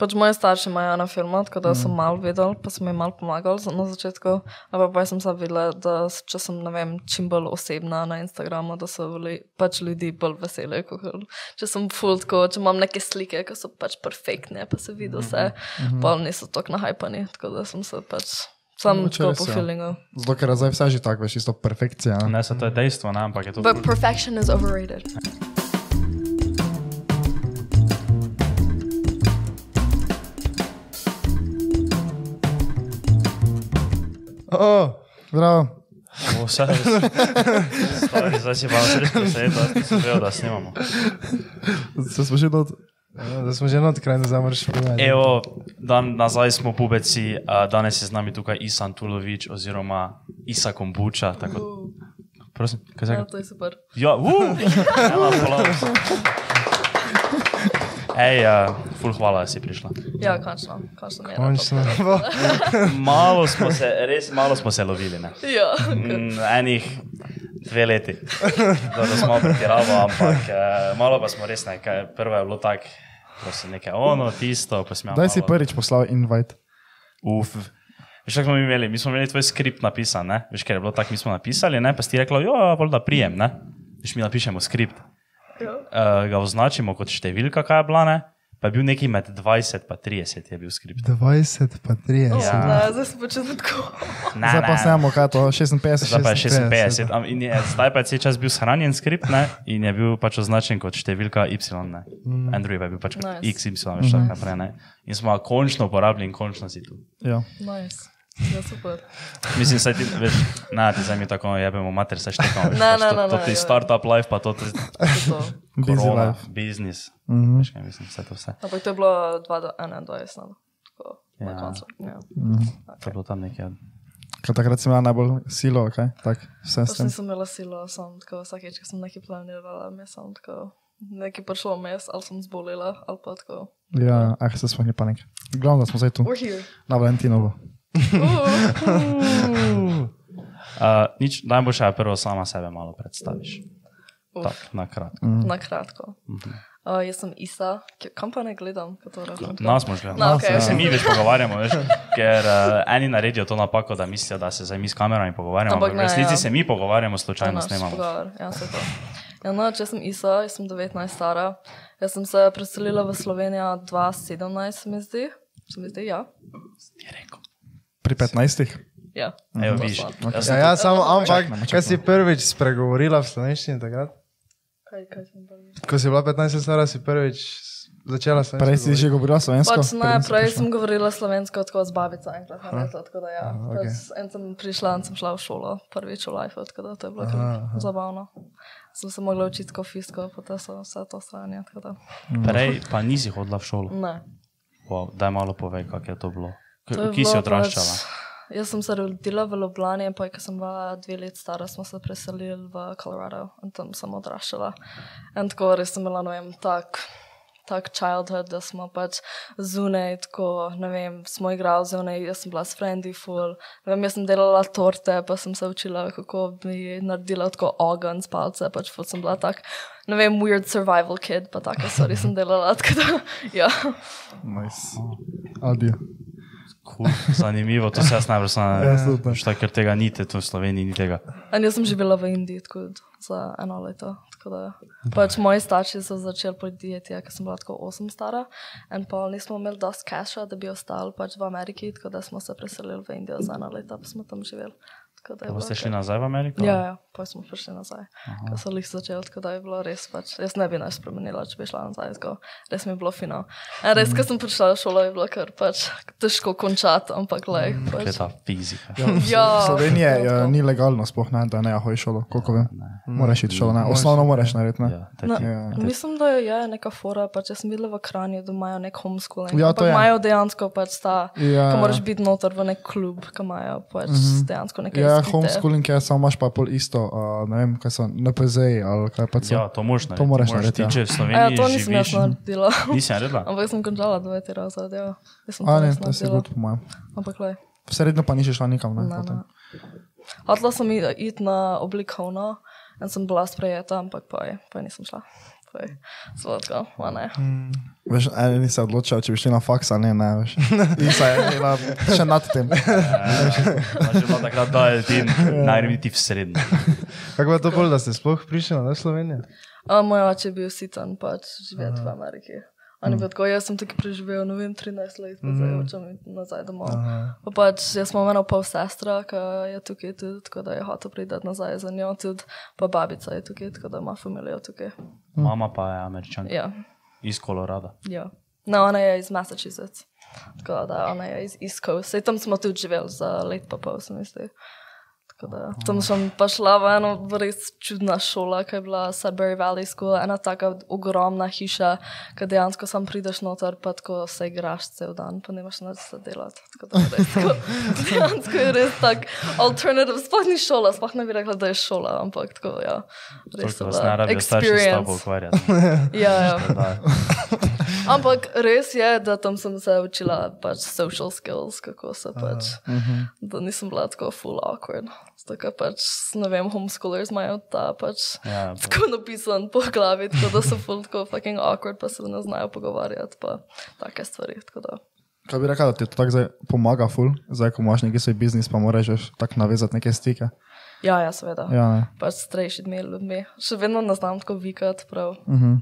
Pač moji starši imajo na filmu, tako da sem malo videl, pa sem jim malo pomagal na začetku. Ampak pa sem se videla, da če sem ne vem, čim bolj osebna na Instagramu, da so bili pač ljudi bolj veseli. kakor- Če sem full tako, če imam neke slike, ki so pač perfektne, pa se vidi vse, pa niso tako nahajpani, tako da sem se pač sam Mogoče tako res, po ja. feelingu. Zato, ker je zdaj vse že tako, veš, isto perfekcija. ne. Ne, se to je dejstvo, ne, ampak je to. But perfection is overrated. Oh, bravo. O, Vse je. Stari, Zdaj si pa se je to, da da snimamo. Se smo že do... Ja, Da smo že na kraju, zdaj moraš povedati. Evo, dan nazaj smo pubeci, a danes je z nami tukaj Isan Tulovič oziroma Isa Kombuča. Tako, Uh, prosim, kaj se ja, to je super. Ja, uh, ena aplauz. Ej, uh, ful hvala, da si prišla. Ja, končno, končno je. Končno. Malo smo se, res malo smo se lovili, ne. Ja, Mm, enih dve leti, da, da smo pretiravali, ampak eh, malo pa smo res nekaj. Prvo je bilo tako, da se nekaj ono, tisto, smo. Daj si prvič poslal invite. Uf. Veš, kako smo mi imeli? Mi smo imeli tvoj skript napisan, ne? Veš, ker je bilo tako, mi smo napisali, ne? Pa si ti rekla, jo, bolj da prijem, ne? Veš, mi napišemo skript. Uh, ga označimo kot številka, kaj je bila, ne? Pa je bil neki med 20 in 30 je bil skript. 20 pa 30. Ja. Ne, zdaj se počutim tako. Ne, Zdaj pa snemo, kaj to, 56, Zdaj pa je 56, 56, am- in je, zdaj pa je cel čas bil shranjen skript ne? in je bil pač označen kot številka Y. Ne? Mm. Android pa je bil pač kot Nice. XY, veš tako naprej. Ne? In smo končno uporabili in končno si tu. Ja. Nice. Ja, super. Mislim, saj ti, veš, ne, ti zdaj mi tako jebemo, mater se štekamo. Ne, ne, ne, To ti ja. startup life, pa to ti korona, life. biznis. Mhm. Veš kaj mislim, vse to vse. Ampak to je bilo 2021, no. tako na Ja. koncu. Ja. To je bilo tam nekaj. Kaj takrat sem imel najbolj silo, kaj? Tak, vse s Pač tem. nisem imela silo, sem tako vsakeč, ko sem nekaj planirala, mi sem tako nekaj prišlo mes, ali sem zbolela, ali pa tako. Ja, ah, se smo panik. Glavno, da smo zdaj tu. We're here. Na Valentinovo. Uh, nič, najboljše je prvo sama sebe malo predstaviš. Uf. Tak, na kratko. Na kratko. Uh, jaz sem Isa, kam pa ne gledam. Nas smo že. No, okay. Se mi več pogovarjamo, veš, ker uh, eni naredijo to napako, da mislijo, da se zdaj mi s kamerami pogovarjamo, Ampak v resnici ja. se mi pogovarjamo, slučajno snemamo. pogovor, Ja, se to. Ja, no, če sem Isa, jaz sem 19 stara. Jaz sem se preselila v Slovenijo 2017, se mi zdi. Se mi zdi, ja. Je rekel. Pri 15. Ja. Evo, To viš. jaz Ja, ja, samo, ampak, kaj si prvič spregovorila v slovenščini takrat? Kaj, kaj? Ko si bila 15 stara, si prvič začela slovenščino. Prej si že govorila slovensko? Pač ne, prej sem govorila slovensko tako z babico enkrat na leto, tako da ja. Aha, Okay. Pač, en sem prišla in sem šla v šolo, prvič v life, tako da to je bilo kar zabavno. Sem se mogla učiti kofisko, to so vse to stranje, tako da. Prej pa nisi hodila v šolo. Ne. Wow, daj malo povej, kako je to bilo. K- To je Kje si odraščala? Pač, jaz sem se rodila v Ljubljani, pa ko sem bila dve leti stara, smo se preselili v Colorado in tam sem odraščala. In tako res sem bila, ne vem, tak. Tak childhood, da smo pač zunaj, tako, ne vem, smo igrali zunaj, jaz sem bila s frendi full, ne vem, jaz sem delala torte, pa sem se učila, kako bi naredila tako ogenj z palce, pač ful sem bila tak, ne vem, weird survival kid, pa take stvari sem delala, tako da, ja. Nice. Adijo. Cool. Zanimivo, to se jaz najbolj Ja, super. znašel. Ker tega ni, te tu v Sloveniji ni tega. In jaz sem živela v Indiji tako za eno leto. tako Da, pač moji starši so začeli podjetje, ker sem bila tako 8 stara, in pa nismo imeli dosti casha, da bi ostali pač v Ameriki, tako da smo se preselili v Indijo za eno leto, pa smo tam živeli. Je bilo ste šli nazaj v Ameriko? Ja, ja, pa smo prišli nazaj. Ko so jih začeli, tako da je bilo res pač. Jaz ne bi naj spremenila, če bi šla nazaj. Tako, res mi je bilo fino. In res, ko sem prišla v šolo, je bilo kar pač težko končati, ampak le. Kaj je Pač. ta fizika? Ja, tako, je, tako. ni legalno, sploh ne, da ne hojiš šolo, koliko vem. Moraš iti šolo, ne. Osnovno moraš narediti, ne. Ja, Ja. mislim, da je neka fora, pač jaz sem videla v Kranju, da imajo nek homeschooling. Ja, to je. imajo dejansko pač ta, Ja. ko moraš biti noter v nek klub, ki imajo pač mm -hmm. dejansko nekaj Ja, izpite. homeschooling je, samo imaš pa pol isto, uh, ne vem, kaj so NPZ ali kaj pa so. Ja, to moraš narediti. moraš Moraš narediti, Ti, ja. če v Ja, Sloveniji to nisem jaz naredila. nisi naredila? Ampak sem končala deveti razred, ja. A to ne, to si naredila. good, po mojem. Ampak le. Srednjo pa nisi šla nikam, ne. Ne, ne. Hotela sem iti na oblikovno in sem bila sprejeta, ampak pa je, pa je nisem šla. Sladko, a ne. Veš, eni se odločajo, če bi šli na faks, a ne, ne, veš. In se je bila še nad tem. Že bilo takrat, da je ti najremiti v srednji. Kako je to bolj, da ste sploh prišli na Slovenijo? A, moj oče je bil sitan, pač živeti v Ameriki. Je bil tako, jaz sem tukaj preživel, ne vem, 13 let, pa zdaj hočem iti nazaj domov. Pa pač jaz imam eno pol sestra, ki je tukaj tudi, tako da je hotel priti nazaj za njo, tudi pa babica je tukaj, tako da ima familijo tukaj. Mama pa je američanka Ja, iz Kolorada. ja. No, ona je iz Massachusetts, tako da ona je iz East Coast. Sej tam smo tudi živeli za let pa pol, se mi zdi. Tako da, tam sem pa šla v eno res čudna šola, ki je bila Sudbury Valley School, ena taka ogromna hiša, ki dejansko sam prideš noter, pa tako se igraš cel dan, pa nemaš nič za delati. Tako da res, tako, dejansko je res tak alternative, sploh ni šola, sploh ne bi rekla, da je šola, ampak tako, ja. Res bila rabijo starši s tabo experience. ukvarjati. Ja, ja. Ampak res je, da tam sem se učila pač social skills, kako se pač, uh -huh. da nisem bila tako full awkward. Tako pač, ne vem, homeschoolers imajo ta pač Ja, pa- tako napisan po glavi, tako da so full tako fucking awkward, pa se ne znajo pogovarjati, pa take stvari. Tako da. Kaj bi rekel, da ti to tako zdaj pomaga, ful, zdaj ko imaš neki svoj biznis, pa moraš tako navezati neke stike. Ja, ja, seveda. Ja, ne. Pač s starejšimi ljudmi. Še vedno ne znam tako vikati, prav. Uh -huh.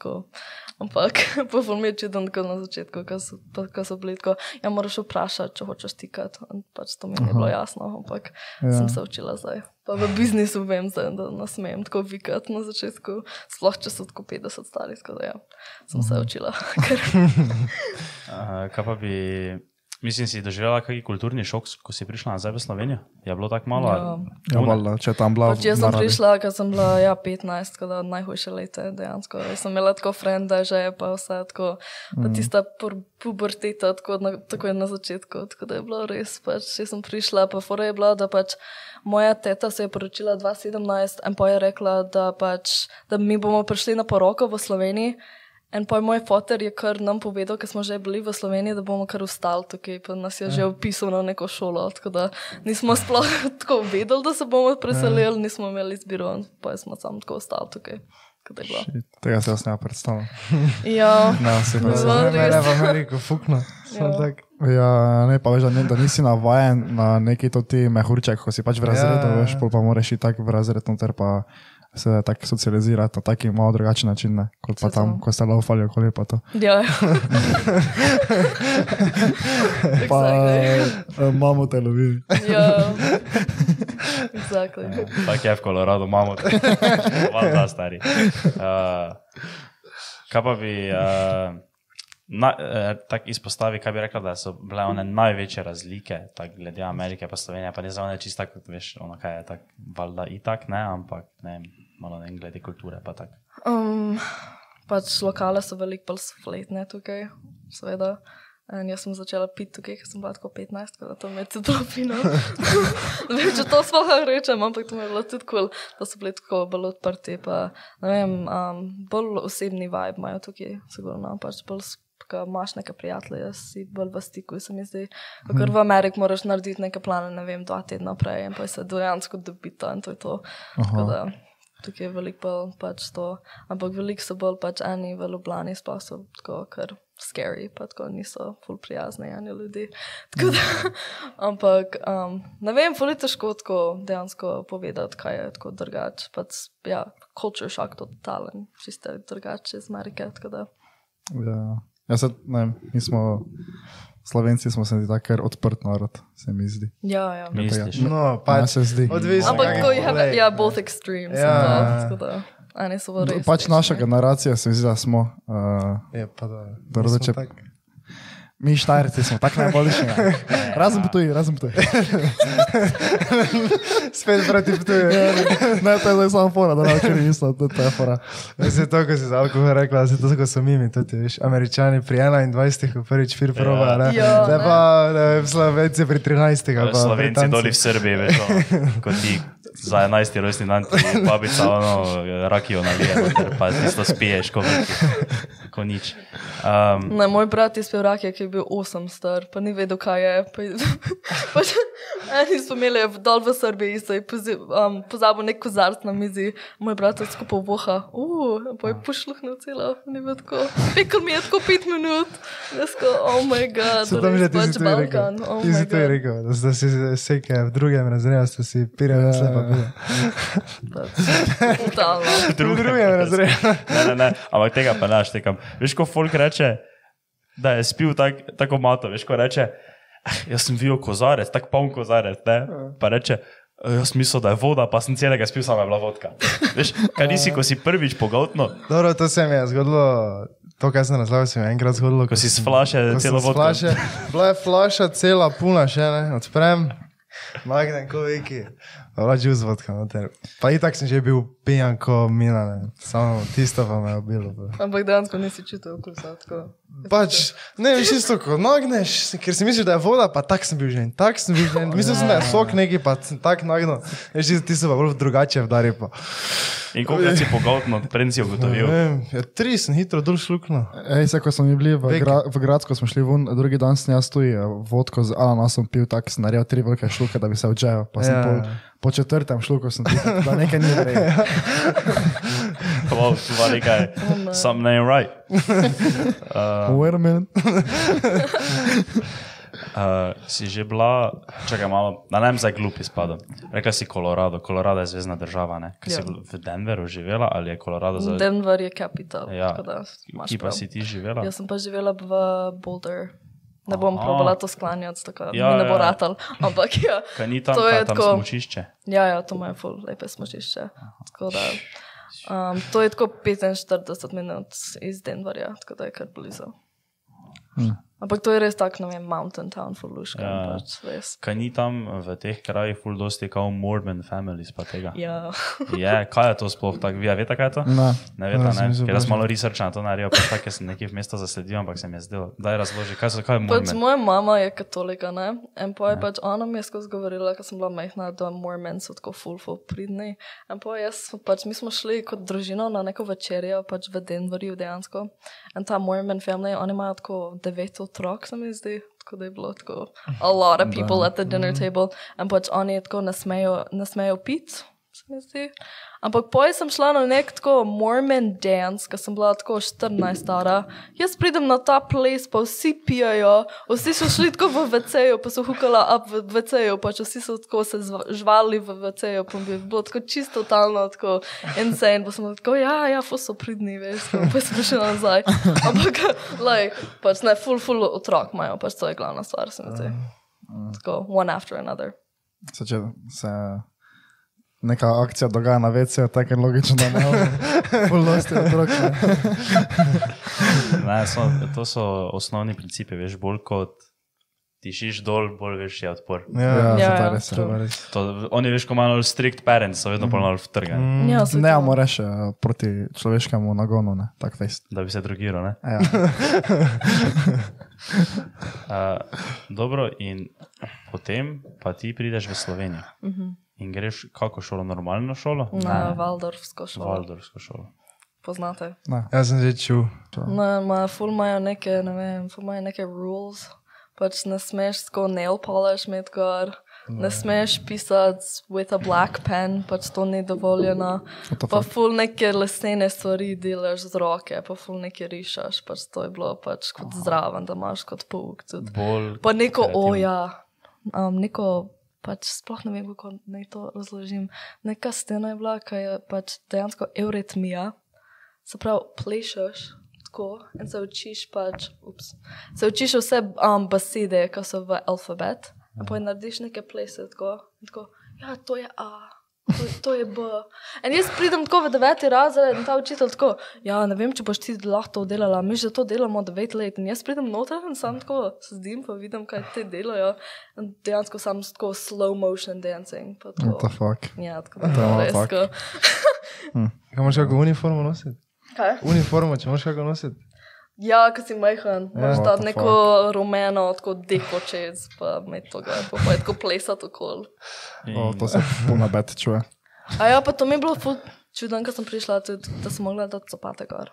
Tako. Ampak po filmu je čudno, tako na začetku, ko so, pa, ko so bili tako, ja, moraš vprašati, če hočeš tikati. Pač to mi ni bilo jasno, ampak Ja. sem se učila zdaj. Pa v biznisu vem, zdaj, da ne smem tako vikati na začetku, sploh če so tako 50 stari, tako da ja, sem se učila. Ker, Uh, kaj pa bi, mislim, si doživela kakšen kulturni šok, ko si prišla nazaj v Slovenijo? Je bilo tako malo? Ja. Ja, valjda, če je tam bila. pač jaz sem naravi. prišla, ker sem bila ja, 15, tako da najhujše leta dejansko. Jaz sem imela tako frenda že, pa vse tako, pa tista pur- puberteta, tako, na, tako je na začetku, tako da je bilo res, pač jaz sem prišla, pa fora je bila, da pač moja teta se je poročila 2017 in pa je rekla, da pač, da mi bomo prišli na poroko v Sloveniji. In pa je moj fotor je kar nam povedal, ker smo že bili v Sloveniji, da bomo kar ustali tukaj, pa nas je že upisal na neko šolo. Tako da nismo sploh tako vedeli, da se bomo preselili, nismo imeli izbiro, pa smo sam tako ostali tukaj. Tega se jaz ne predstavljam. Ja, Ne, Ja. predstavljam. Ne, ne, v Ameriko, fukno. Ja. Ja, ne, pa veš, da, ne, da nisi navajen na neki to ti mehurček, ko si pač v razredu, Ja, ja. veš, pol pa moraš iti tako v razred, noter pa se tako socializirati na taki malo drugačen način, ne, kot pa Se tam, to. ko ste laufali okoli pa ja. ja. Pa eh, imamo te lovili. Ja, exactly. Tako je v Koloradu, imamo te. Valjda, stari. Uh, kaj pa bi uh, na, uh, tako izpostavil, kaj bi rekla, da so bile one največje razlike, tako glede Amerike pa Slovenije, pa ne za one čisto tako, veš, ono kaj je tako, valjda itak, ne, ampak ne, malo ne glede kulture pa tako. Um, pač lokale so veliko bolj spletne tukaj, seveda. In jaz sem začela piti tukaj, ker sem bila tako 15, tako da to mi je bilo fino. ne vem, če to sploh rečem, ampak to mi je bilo tudi kul, cool, da so bili tako bolj odprti. Pa, ne vem, um, bolj osebni vibe imajo tukaj, sigurno. Pač bolj s- ko imaš neke prijatelje, si bolj v stiku, se mi zdi. Ker v Ameriki moraš narediti neke plane, ne vem, dva tedna prej in pa se dejansko dobita in to je to. Tako da, Tukaj je veliko bolj pač to, ampak veliko so bolj pač eni v Ljubljani, sploh so tako kar scary, pa tako niso ful prijazni eni ljudi. Tako da, ampak um, ne vem, ful je težko tako dejansko povedati, kaj je tako drugače. Pač, ja, culture shock totalen, čiste drugače iz Amerike. tako da. Ja, ja se, ne mi smo, Slovenci smo se tako odprt narod, se mi zdi. Ja, ja. Misliš? No, Meni pač. se zdi. Odvisno. Ampak tako pogled. ja, both extremes. Ja. Ja. Tako da, eni so v res. Pač naša generacija se mi zdi, da smo. Uh, Je pa da. Dobro, mi štajerci smo tako najboljši. ne. Razen potuji, razen potuji. Spet proti ptuju. Ne, to je zdaj samo fora, da ne ker isto, to to je fora. Se to, ko si za alkohol rekla, se to, ko so mimi, tudi, veš, američani pri 21, ko prvič pir proba, ne? Ja, Zdaj pa, ne slovenci pri 13. ali pa Slovenci doli v Srbiji, veš, ono, kot ti za 11. rojstni dan ti babica ono rakijo nalije, noter, pa tisto spiješ, ko, veliki, ko nič. Um, Ne, moj brat je spil rakije, ki je bil 8 star, pa ni vedel, kaj je. Pa, pa, eni smo imeli dol v Srbiji, je pozi- um, pozabil nek kozarc na mizi, moj brat je skupaj voha, uh, pa je pošluhnil celo, ni bilo tako. Pekel mi je tako 5 minut, jaz ko, oh moj god, So tam že ti si pač to rekel. oh Ti si my to rekel, da ste si seke v drugem razredu, ste si pirali slepa drugem razredu. ne, ne, ne, ampak tega pa naš tekam. Veš, ko folk reče, da je spil tak, tako mato, veš, ko reče, "Ah, jaz sem videl kozarec, tako poln kozarec, ne? pa reče. "Eh, Jaz mislil, da je voda, pa sem celega spil, samo je bila vodka. Veš, kaj nisi, ko si prvič pogotno, Dobro, to se mi je zgodilo, to, kar sem razlagal, se mi je enkrat zgodilo. ko si s flaše celo s vodko. flaše- Bila je flaša cela, puna še ne, odprem, magnem, ko veki, vlači z vodka noter. Pa itak sem že bil pijan, ko mina, ne. samo tisto pa me je obilo. Ampak dejansko nisi čutil okusa. Pač, ne veš, isto, ko nagneš, ker si misliš, da je voda, pa tak sem bil že, tak sem bil že, mislil sem, da je sok neki, pa sem tak nagnil, veš, ti- ti so pa bolj drugače vdari pa. In koliko si pogotno, prej si Ne ugotovil. ja, tri sem hitro dol šluknil. Ej, se, ko smo mi bili v, Veki. gra, v Gradsko, smo šli ven, drugi dan sem jaz tu vodko z ananasom pil, tako sem naredil tri velike šluke, da bi se odžejal. Pa sem Ja. pol, po četrtem šluku sem bil, da nekaj ni vredno. Wow, tu pa nekaj, something ain't right. Wait a minute. Uh, si že bila, čakaj malo, da ne vem, zdaj glup izpadel. Rekla si Colorado, Colorado je zvezdna država, ne? Kaj si Ja. bil v Denveru živela ali je Colorado za... Denver je kapital. Ja. tako da imaš Ki pa prav. si ti živela? Jaz sem pa živela v Boulder. Ne bom Aha. probala to sklanjati, tako da Ja, mi ne bo ja. ratal. Ampak ja, Kaj ni tam, to je tam tako- smočišče? ja, ja to imajo ful lepe smočišče. Tako da, um, to je tako 45 minut iz Denverja, tako da je kar blizu. Ampak to je res tak, ne vem, mountain town, fuluška. Ja. Ja. Pač, res. Kaj ni tam v teh krajih ful dosti kao Mormon families pa tega? Ja. Je, kaj je to sploh tako? Vi ja, veste, kaj je to? Ne. Ne veste, Ja, sem ne? Ker jaz malo researcha na to naredil, pa tako ker sem nekaj v mesto zasledil, ampak se mi je zdelo. Daj razloži, kaj so, kaj je Pač Mormon? moja mama je katolika, ne? In pa je pač ona mi je skozi govorila, ko sem bila majhna, da Mormons so tako full, full pridni. In pa jaz, pač mi smo šli kot družina na neko večerjo, pač v Denverju dejansko. In ta Mormon family, oni imajo tako devet otrok, se mi zdi. Tako da je bilo tako a lot of people at the dinner table. In pač oni tako ne smejo, smejo piti, se mi zdi. Ampak poj sem šla na nek tako Mormon dance, ko sem bila tako 14 stara. Jaz pridem na ta ples, pa vsi pijajo, vsi so šli tako v VC-ju, pa so hukala up v VC-ju, pač vsi so tako se žvali v VC-ju, pa bi bilo tako čisto totalno, tako insane, pa sem bila tako, ja, ja, ful so pridni, veš, pa sem šla nazaj. Ampak, like, pač ne, full, full otrok imajo, pač to je glavna stvar, se mi zdi. Tako, one after another. Se, če se neka akcija dogaja na WC, tako je logično, da ne Fulnosti otrok. ne. Ne, so, to so osnovni principi, veš, bolj kot tišiš dol, bolj veš je odpor. Ja, Ja, Ja, ja. to res. to je res. To, oni veš, ko imajo strict parents, so vedno mm. bolj vtrgani, Ja, saj Ne, to. moraš eh, proti človeškemu nagonu, ne, tak fejst. da bi se drugiral. ne. Ja. Uh, dobro, in potem pa ti prideš v Slovenijo. Mhm. Mm. In greš kako šolo, normalno šolo? Na Valdorfsko šolo. Valdorsko šolo. Poznate? Ne. Jaz sem že čul. Ne, ma, ful imajo neke, ne vem, ful imajo neke rules. Pač ne smeš tako nail polish imeti gor, ne smeš pisati with a black pen, pač to ni dovoljeno. Pa ful neke lesene stvari delaš z roke, pa ful neke rišaš, pač to je bilo pač kot zraven, da imaš kot pouk tudi. Bolj Pa neko kreativno. oja, um, neko, pač sploh ne vem, kako naj to razložim. Neka stena je bila, ki je pač dejansko euritmija, se pravi, plešeš tako in se učiš pač, ups, se učiš vse um, besede, ki so v alfabet, in pa narediš neke plese tako, in tako, ja, to je A. To, to je B. In jaz pridem tako v deveti razred in ta učitelj tako, ja, ne vem, če boš ti lahko to delala, mi že to delamo devet let. In jaz pridem noter in sam tako sedim, pa vidim, kaj te delajo. In dejansko sam tako slow motion dancing. pa What the Tako, fuck? ja, tako da To je ko- Kaj imaš kako uniformo nositi? Kaj? Uniformo, če imaš kako nositi? Ja, ko si majhen, Ja. imaš What ta the neko rumeno, tako deko čez, pa med toga, pa pa je tako plesati okoli. O, to se puno bed čuje. A ja, pa to mi je bilo čudno, ko sem prišla tudi, da sem mogla dati copate gor.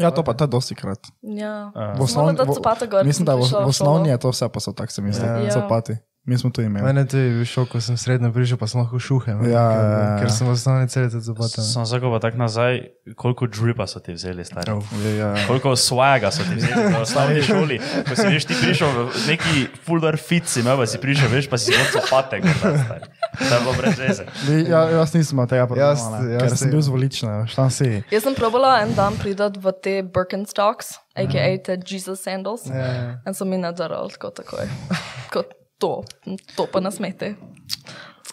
Ja, to pa to je dosti krat. Ja, V sem mogla osnovni, v, mislim, da v, v osnovni je to vse posod, tako se mi zdi. Ja. Ja. Copati. Mi smo tu imeli. Mene to je bil šok, ko sem srednjo prišel, pa sem lahko šuhe. Ja, ja, ja. Ker sem v osnovni tudi zapatil. Sem zago pa tako nazaj, koliko dripa so ti vzeli, stari. Oh. Ja, ja. Koliko swaga so ti vzeli v osnovni šoli. Ko si veš, ti prišel v neki fulver fit, si imel, pa si prišel, veš, pa si zelo patek. To je bilo brez veze. Ja, jaz nisem tega problema, Jaz- jaz ker sem bil zvoličen, štam si. Jaz sem probala en dan priti v te Birkenstocks, a.k.a. te Jesus sandals. Ja, ja. In so mi nadarali tako takoj. Kot to, to pa na smete.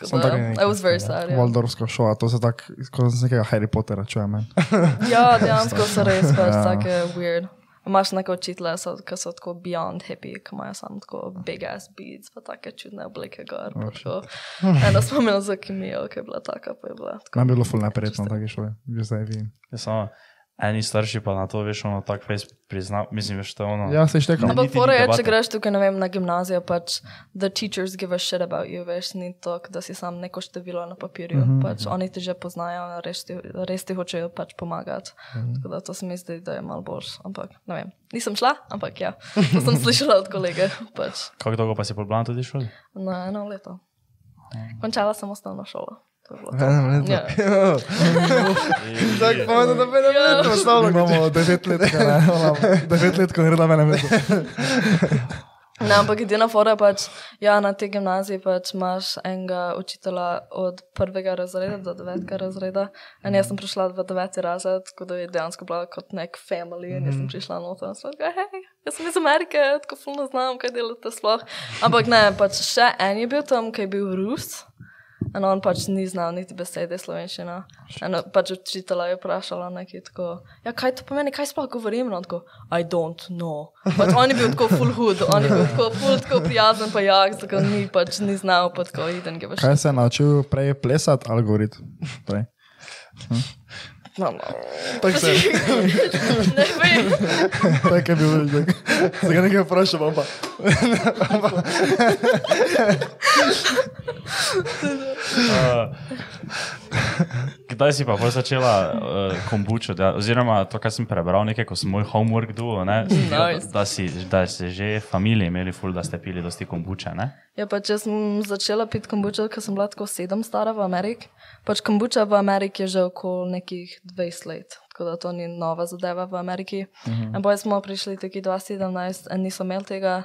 Sem tako I was very sad. Ja, Waldorfsko šola, to se tako, kot z nekega Harry Pottera čuje meni. ja dejansko so res pač Ja. take weird. Imaš neke učitele, ki so tako beyond hippie, ki imajo samo tako big ass beads, pa take čudne oblike gor. pa tako. Eno smo imeli za kemijo, ki je bila taka, pa je bila tako. Nam je bilo ful neprijetno, tako šole, že zdaj vidim. Ja, samo eni starši pa na to, veš, ono tak face prizna, mislim, veš, to je ono. Ja, se štekam. Ampak- fora je, če greš tukaj, ne vem, na gimnazijo, pač the teachers give a shit about you, veš, ni to, da si sam neko število na papirju. Mm -hmm. pač, oni te že poznajo, res ti, res ti hočejo pač pomagati. Mm -hmm. Tako da to se mi zdi, da je malo bolj, ampak ne vem. Nisem šla, ampak ja, to sem slišala od kolege. Pač, Kako dolgo pa si po Blantu tudi šel? na eno leto. Končala sem osnovno šolo. To je bilo to. Eno leto. Ja. Tako pomeni, da bi ne Ja. bilo Mi osnovno. imamo devet let, devet let, ko reda mene mesto. Ne, ampak edina fora je pač, ja, na tej gimnaziji pač imaš enega učitelja od prvega razreda do devetega razreda. In jaz sem prišla v deveti razred, tako da je dejansko bila kot nek family. In jaz sem prišla noter in sem rekla, hej, jaz sem iz Amerike, tako fulno znam, kaj delate sploh. Ampak ne, pač še en je bil tam, ki je bil Rus. In on pač ni znal niti besede slovenščine. In pač učitelja je vprašala nekaj tako, ja, kaj to pomeni, kaj sploh govorim? In on tako, I don't know. Pač on je bil tako full hood, on je bil tako full tako prijazen, pa jak, tako ni pač ni znal, pa tako idem ga več. Kaj se je naučil prej plesati ali govoriti? Prej. No, no. Tako se je, Ne vem. tako je bil, tako. Se ga nekaj vprašal, bom pa. Uh, kdaj si pa začela uh, kombučo, da, oziroma to, kar sem prebral, nekaj, ko sem moj homework duo, ne, Nice. da, si, da ste že familiji imeli ful, da ste pili dosti kombuče, ne? Ja, pač jaz sem začela piti kombučo, ker sem bila tako sedem stara v Ameriki. Pač kombuča v Ameriki je že okoli nekih 20 let, tako da to ni nova zadeva v Ameriki. -huh. In potem smo prišli taki 2017 in nisem imel tega.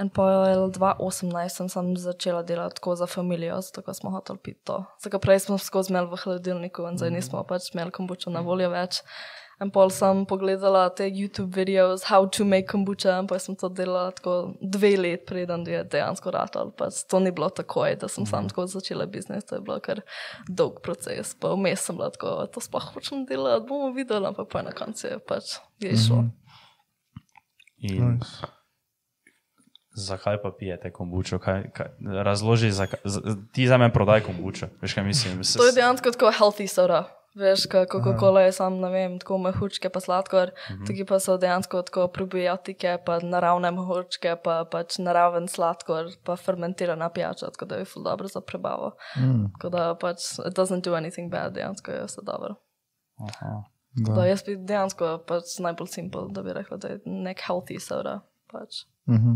In po 2018 sem sam začela delati tako za familijo, zato ker smo hoteli piti to. Zakaj prej smo skozi imeli v hladilniku in zdaj nismo pač imeli kombuča na voljo več. In pol sem pogledala te YouTube videos, how to make kombuča, in pa sem to delala tako dve let, preden je dejansko ratal. Pač to ni bilo takoj, da sem sam tako začela biznis, to je bilo kar dolg proces. Pa vmes sem bila tako, to sploh hočem delati, bomo videli, ampak pa na koncu je pač je šlo. In zakaj pa pijete kombučo? Kaj, kaj, razloži, zakaj, ti za me prodaj kombučo. Veš, kaj mislim? To je dejansko tako healthy soda. Veš, kako Coca-Cola je sam, ne vem, tako mehučke pa sladkor, uh -huh. taki pa so dejansko tako probiotike, pa naravne mehučke, pa pač naraven sladkor, pa fermentirana pijača, tako da je ful dobro za prebavo. Mm. Tako da pač it doesn't do anything bad, dejansko je vse dobro. Aha. Da. da jaz bi dejansko pač najbolj simpel, da bi rekla, da je nek healthy soda. Pač. Mhm.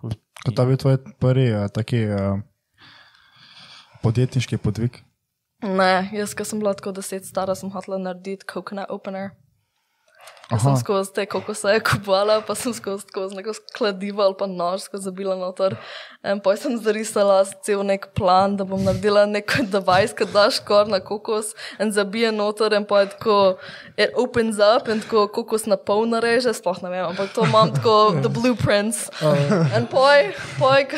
Cool. Kot je bil tvoj prvi uh, taki uh, podjetniški podvig? Ne, jaz, ko sem bila tako deset stara, sem hotela narediti coconut opener. Aha. sem skozi te kokose kupovala, pa sem skozi, skozi neko kladivo ali pa nož zabila noter. In potem sem zarisala cel nek plan, da bom naredila nek device, ki daš kor na kokos in zabije noter in je tako, it opens up in tako kokos na pol nareže, sploh ne vem, ampak to imam tako, the blueprints. In poj, poj,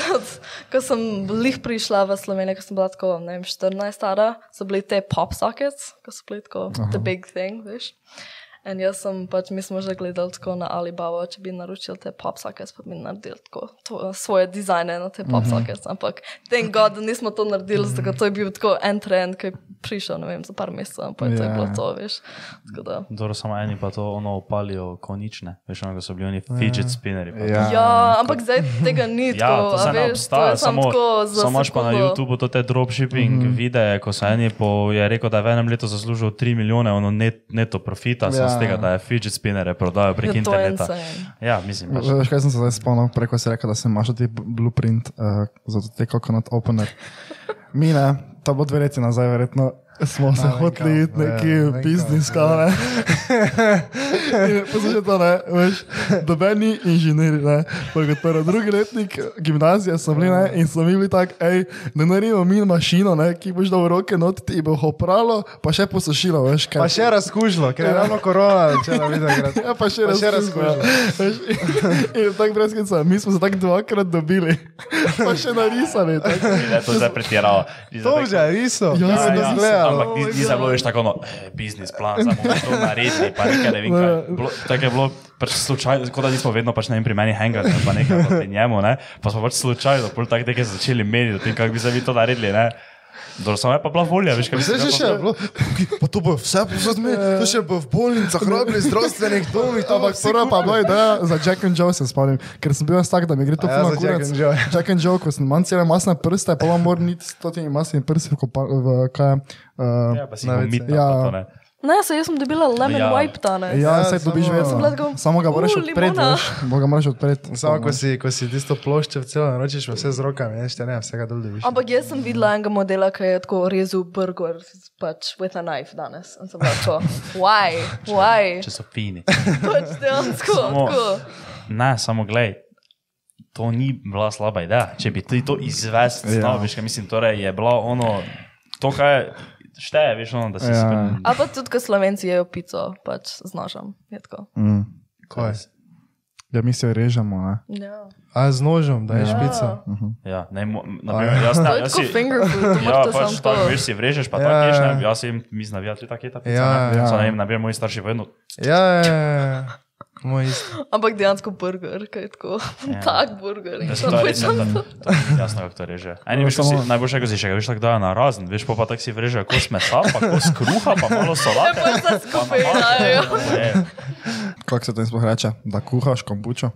ko sem lih prišla v Slovenijo, ko sem bila tako, ne vem, 14 stara, so bili te pop sockets, ko so bili tako, the big thing, veš. In jaz sem pač, mi smo že gledali tako na Alibaba, če bi naročil te popsakes, pa bi naredili tako to, svoje dizajne na te popsakes. Ampak thank god, da nismo to naredili, zato to je bil tako en trend, ki je prišel, ne vem, za par mesecev, ampak to je Ja. bilo to, veš. Dobro, samo eni pa to ono opalijo konične. Veš, ono, ko so bili oni fidget spinneri. pa Ja. Ja, ampak zdaj tega ni Ja, tako. to a se ne veš, obstaja, to je samo samo, tako za samo imaš pa na. YouTubu to te dropshipping mm -hmm. videe, ko so eni po, je rekel, da je v enem letu zaslužil 3 milijone ono net, neto profita, ja. Z tega, da je fidget spinnere prodajal prek Ja, interneta. Ja, mislim, pač. Veš, kaj sem se zdaj spomnil, preko si rekel, da sem imaš ti blueprint uh, za te coconut opener. Mi ne, to bo dve leti nazaj, verjetno smo se vem hoteli iti ja, vem kam, biznis, kao ne. In Poslušaj to, ne, veš, dobeni inženirji, ne, pa kot prvo drugi letnik gimnazije so bili, ne, in so mi bili tak, hej, da naredimo mi mašino, ne, ki boš dal v roke not, ti bo opralo, pa še posušilo, veš, kaj. Pa še razkužilo, ker je ravno korona, če ne vidim. Ja, pa še Pa še razkužilo. In tako brezkrica, mi smo se tako dvakrat dobili, pa še narisali. tako. Je to zdaj pretiralo. To že je riso, Ja, ja, ja. Ampak ni se bilo več tako, no, eh, biznis plan, samo to naredili, pa nekaj ne vem kaj. Bilo, tako je bilo pač slučajno, tako da nismo vedno pač ne vem, pri meni hangati, pa nekaj pri njemu, ne. Pa smo pač slučajno, pol tako nekaj začeli meniti o tem, kako bi se mi to naredili, ne. Dobro, samo je pa bila volja, veš, kaj Vse že še je bilo, pa to bo vse pozadme, to še bo v bolnicah, robili zdravstvenih domih, to Ampak prva pa bila ideja za Jack and Joe, se spomnim, ker sem bil jaz tak, da mi gre to ja, Jack kurac. and Joe. Jack and Joe, ko sem manj cele masne prste, pa vam moram niti prste, ko pa v kaj. Uh, Ja, pa si WC. mitna, Ja. to ne. Ne, se jaz sem dobila lemon Ja. wipe danes. ja, Ja, se dobiš samo- vedno. Samo ga moraš "Uh, odpreti, limona." veš, bo ga moraš odpreti. Samo ko si, ko si tisto plošče v celo naročiš, vse z rokami, veš, te ne, vsega dol dobiš. Ampak jaz sem videla enega modela, ki je tako rezal burger pač with a knife danes. In sem bila tako, why, why? Če so fini. Pač dejansko, tako. Ne, samo glej. To ni bila slaba ideja. Če bi ti to izvesti, Ja. znal, veš, kaj mislim, torej je bilo ono, to, kaj je, šteje, veš, ono, da si Ja. spet- A pa tudi, ko slovenci jejo pico, pač z nožem. Mm. Ko je? Ja, mi se režemo, ne. Ja. A z nožem, da je Ja. špica. Ja, ne, mo- naprimer, jaz ne, jaz si, finger food, Ja, pač tako, to. veš, si vrežeš, pa Ja, tako ješ, ja. ne, jaz jim, mi znavija tudi tako je ta pica, Ja, ne. ja. So, ne naprimer, moji starši vedno, Ja, ja, ja. Moj. Ampak dejansko burger, kaj je tako. Ja. Tak burger. da to je samo da- to. je jasno, kako to reže. Eni, veš, ko si, najboljše, ko si še ga, veš, tako dajo na razen, veš, pa pa tako si vrežejo kos mesa, pa kos kruha, pa malo solate. Pa vse skupaj dajo. Je, Kako se to sploh reče? Da kuhaš kombučo?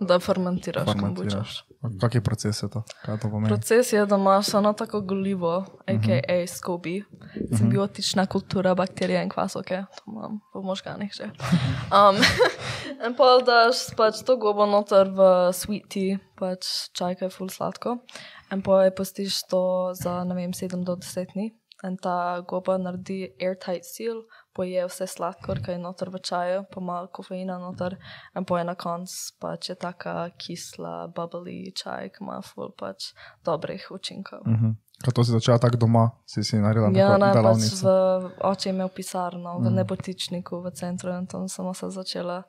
Da fermentiraš, Fermentiraš. kombučaš. Kaki proces je to? Kaj to pomeni? Proces je, da imaš eno tako golivo, a.k.a. skobi, simbiotična kultura bakterije in kvasovke, to imam v možganih že. Um, in pa daš pač to gobo noter v sweet tea, pač čaj, ki je full sladko, in pa je postiš to za, ne vem, 7 do 10 dni. In ta goba naredi airtight seal, poje vse sladkor, ki je noter v čaju, pa malo kofeina noter, in pa je na koncu pač je taka kisla, bubbly čaj, ki ima full pač dobrih učinkov. Mhm. Ko to si začela tako doma, si si naredila Ja, neko ne, pač delavnico. v oče je imel pisarno, v nebotičniku v centru in tam sem se začela.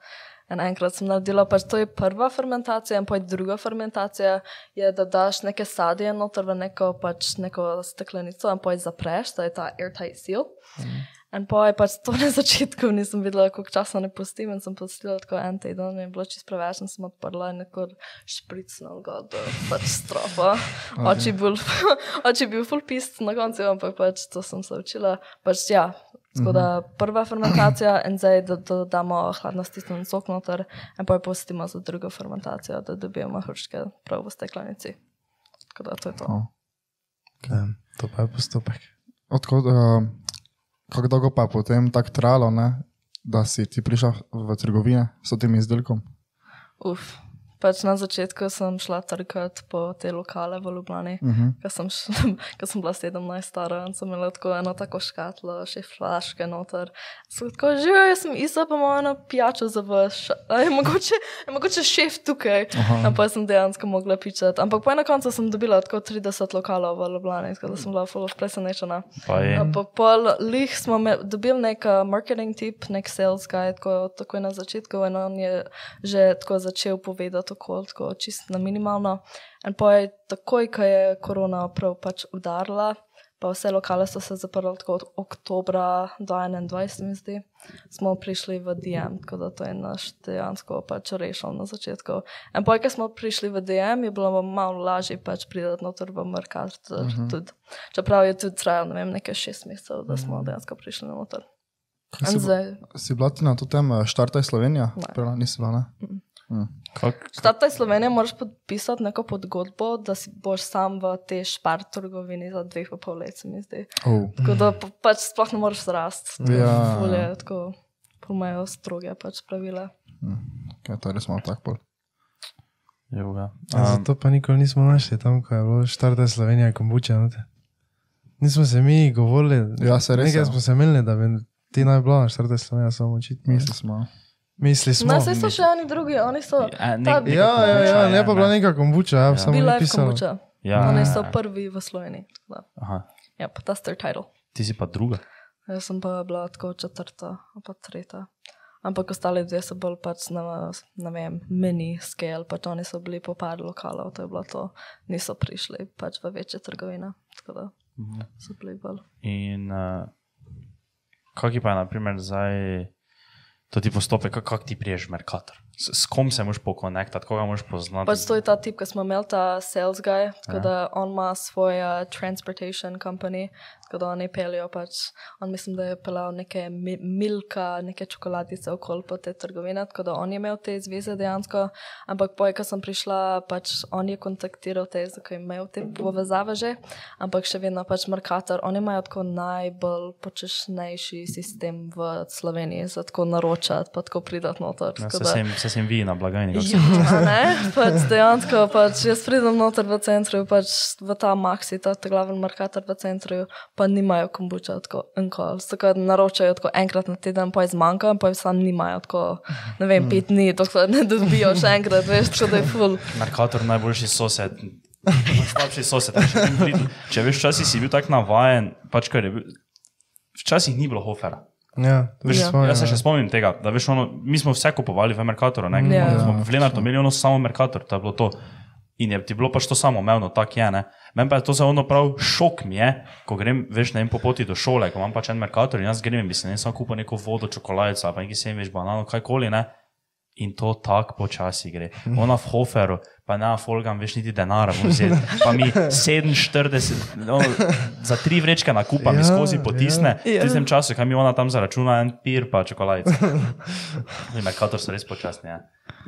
In enkrat sem naredila, pač to je prva fermentacija, in pa je druga fermentacija, je, da daš neke sadje noter v neko, pač, neko steklenico in pa je zapreš, da je ta airtight seal. In pa je pač to na začetku, nisem videla, koliko časa ne pustim in sem pustila tako en teden je bilo čisto preveč in sem odprla in neko špricnil ga do pač stropa. Oči je bil, oči je bil full pist na koncu, ampak pač to sem se učila. Pač ja, tako da prva fermentacija in zdaj da dodamo hladno stisnjen sok noter in pa jo pustimo za drugo fermentacijo, da dobijemo hruške prav v steklenici. Tako da to je to. O. Ja, To pa je postopek. Odkud, uh, kako dolgo pa je potem tako trajalo, ne, da si ti prišla v trgovine s tem izdelkom? Uf. Pač na začetku sem šla trkati po te lokale v Ljubljani, uh Mhm. -huh. ko, sem ko sem bila 17 stara in sem imela tako eno tako škatlo, še flaške noter. Sem tako živel, jaz sem isto, pa imam eno pijačo za vaš. A Je mogoče, je mogoče šef tukaj. In pa sem dejansko mogla pičati. Ampak po enem koncu sem dobila tako 30 lokalov v Ljubljani, tako da sem bila full of presenečena. pa je. Pa pol lih smo me, dobili nek marketing tip, nek sales guy, tako, tako na začetku, in on je že tako začel povedati okolje, tako čisto na minimalno. In pa je takoj, ko je korona prav pač udarila, pa vse lokale so se zaprli tako od oktobra do 21, mi zdi, smo prišli v DM, tako da to je naš dejansko pač rešil na začetku. In pa, ko smo prišli v DM, je bilo malo lažje pač priti noter v Merkat. Uh Mhm. -huh. Čeprav je tudi trajalo, ne vem, nekaj šest mesecev, da smo dejansko prišli noter. Si zdaj, Si bila ti na to temo Štartaj Slovenija? Ne. Prva, nisi bila, ne? Kak, Štata Slovenija moraš podpisati neko pogodbo, da si boš sam v tej špart trgovini za dveh pa pol let, se mi zdi. Oh. Tako da pa, pač sploh ne moreš zrasti. Ja. Fulje, tako pomajo stroge pač pravila. Okay, to je res malo tako. pol. Joga. Ja, Um, zato pa nikoli nismo našli tam, ko je bilo štarta Slovenija, kombuča. noter. Nismo se mi govorili, Ja, se res, nekaj ja. smo se imeli, da bi ti naj bila štarta Slovenija, samo očitno. Misli smo. Misli smo. No, vse so še oni drugi, oni so. Ja, nek- ta- neka Ja, ja, kombuča ja, je, ne pa bila neka kombuča, ja, samo Bila je pisalo. kombuča. Ja. Oni so prvi v Sloveniji. da. Aha. Ja, pa ta star title. Ti si pa druga. Jaz sem pa bila tako četrta, ali pa tretja. Ampak ostali dve so bolj pač na, ne vem, mini scale, pač oni so bili po par lokalov, to je bilo to, niso prišli pač v večje trgovine, tako da so bili bolj. In uh, kak je pa, na primer, zdaj to ti postopek, kako kak ti priješ Merkator? S, s kom se moš pokonektati, koga moš poznati? Pač to je ta tip, ki smo imeli, ta sales guy, tako Ja. da on ima svoj uh, transportation company, tako da oni peljejo pač, on mislim, da je peljal neke mi milka, neke čokoladice okoli po te trgovine, tako da on je imel te zveze dejansko, ampak poj, ko sem prišla, pač on je kontaktiral te, zakaj je imel te povezave že, ampak še vedno pač Mercator, oni imajo tako najbolj počešnejši sistem v Sloveniji, za tako naročati, pa tako pridati noter. Ja, se, sem, se sem vi na blagajni. Ja, ne, pač dejansko, pač jaz pridem noter v centru, pač v ta Maxi, ta, ta glaven markator v centru, pa nimajo kombuča, tako enkol. Tako da naročajo tako enkrat na teden, pa je zmanjka, pa je sam nimajo tako, ne vem, pet dni, tako da ne dobijo še enkrat, veš, tako da je full. Merkator najboljši sosed. Slabši sosed. če veš, včasih si bil tako navajen, pač kar je bil. Včasih ni bilo hofera. Ja, Veš, se Ja. spomnim. jaz se še ja. spomnim tega, da veš, ono, mi smo vse kupovali v Merkatoru, ne, Ja. ja. smo v Lenartu imeli ono samo Merkator, to je bilo to. In je ti bilo pač to samo mevno, tako je. Meni pa je to zelo prav šok mi je, ko grem, veš, ne vem, po poti do šole, ko imam pač en Merkator in jaz grem in bi se ne samo kupil neko vodo, čokoladico ali pa neki sem veš, banano, kajkoli ne. In to tako počasi gre. Ona v Hoferu, pa ne folgam, veš, niti denara, vzel. pa mi 47, no, za tri vrečke nakupa mi Ja, skozi potisne. ja. V tistem času, kaj mi ona tam zaračuna, en pir pa čokoladico. In Merkator so res počasni. Ja.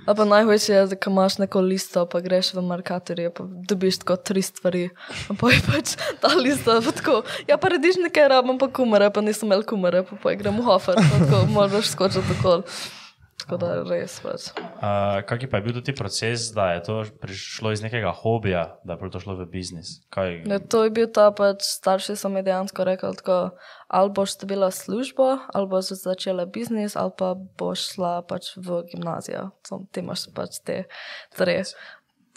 A pa najhujše je, da imaš neko listo, pa greš v markatorje, pa dobiš tako tri stvari. Pa je pač ta lista, pa tako, ja pa rediš nekaj, rabim pa kumare, pa nisem imel kumare, pa, pa grem v hofer, pa tako moraš skočiti tako. Tako da res pač. Uh, kak je pa bil tudi proces, da je to prišlo iz nekega hobija, da je to šlo v biznis? Kaj, Ne, to je bil ta pač, starši so mi dejansko rekli, tako, ali boš dobila službo, ali boš začela biznis, ali pa boš šla pač v gimnazijo. Ti imaš pač te tri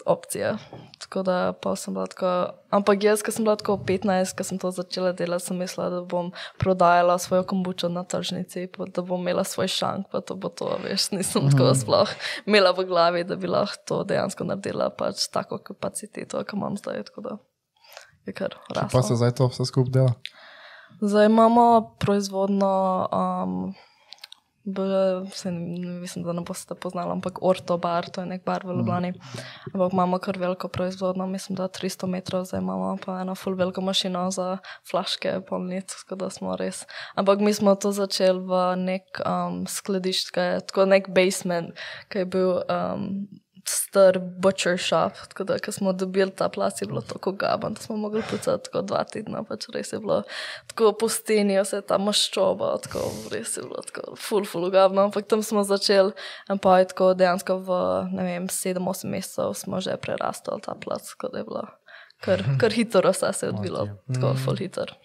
opcije. Tako da pa sem bila tako, ampak jaz, ko sem bila tako 15, ko sem to začela delati, sem mislila, da bom prodajala svojo kombučo na tržnici, da bom imela svoj šank, pa to bo to, veš, nisem tako sploh imela v glavi, da bi lahko to dejansko naredila, pač tako kapaciteto, kot imam zdaj. Pa se zdaj to vse skupaj dela. Zdaj imamo proizvodno, um, b- se ne, mislim, da ne boste poznali, ampak Orto bar, to je nek bar v Ljubljani. Ampak imamo kar veliko proizvodno, mislim, da 300 metrov zdaj imamo, pa eno full veliko mašino za flaške polnic, tako da smo res. Ampak mi smo to začeli v nek um, skladišče, tako nek basement, ki je bil. Um, Star butcher shop, tako da, ko smo dobili ta plac, je bilo tako gaban, da smo mogli pucati tako dva tedna, pač res je bilo tako pusteni, vse ta maščoba, tako res je bilo tako full, full gabno, ampak tam smo začeli in pa je tako dejansko v, ne vem, 7-8 mesecev smo že prerastali ta plac, tako da je bilo kar, kar hitro vse se je odvilo, tako full hitro.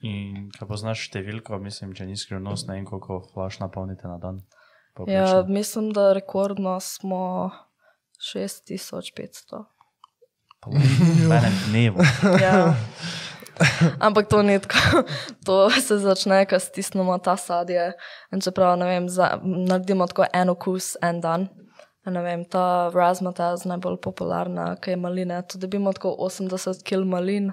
In kaj poznaš številko, mislim, če ni skrivnost, ne vem, koliko flaš napolnite na dan. Ja, povprečno. mislim, da rekordno smo 6500. v enem dnevu. Ja. Ampak to ni tako, to se začne, ko stisnemo ta sadje. In čeprav vem, za, naredimo tako en okus en dan. In Ne vem, ta razmata je najbolj popularna, ki je maline. To dobimo tako 80 kg malin,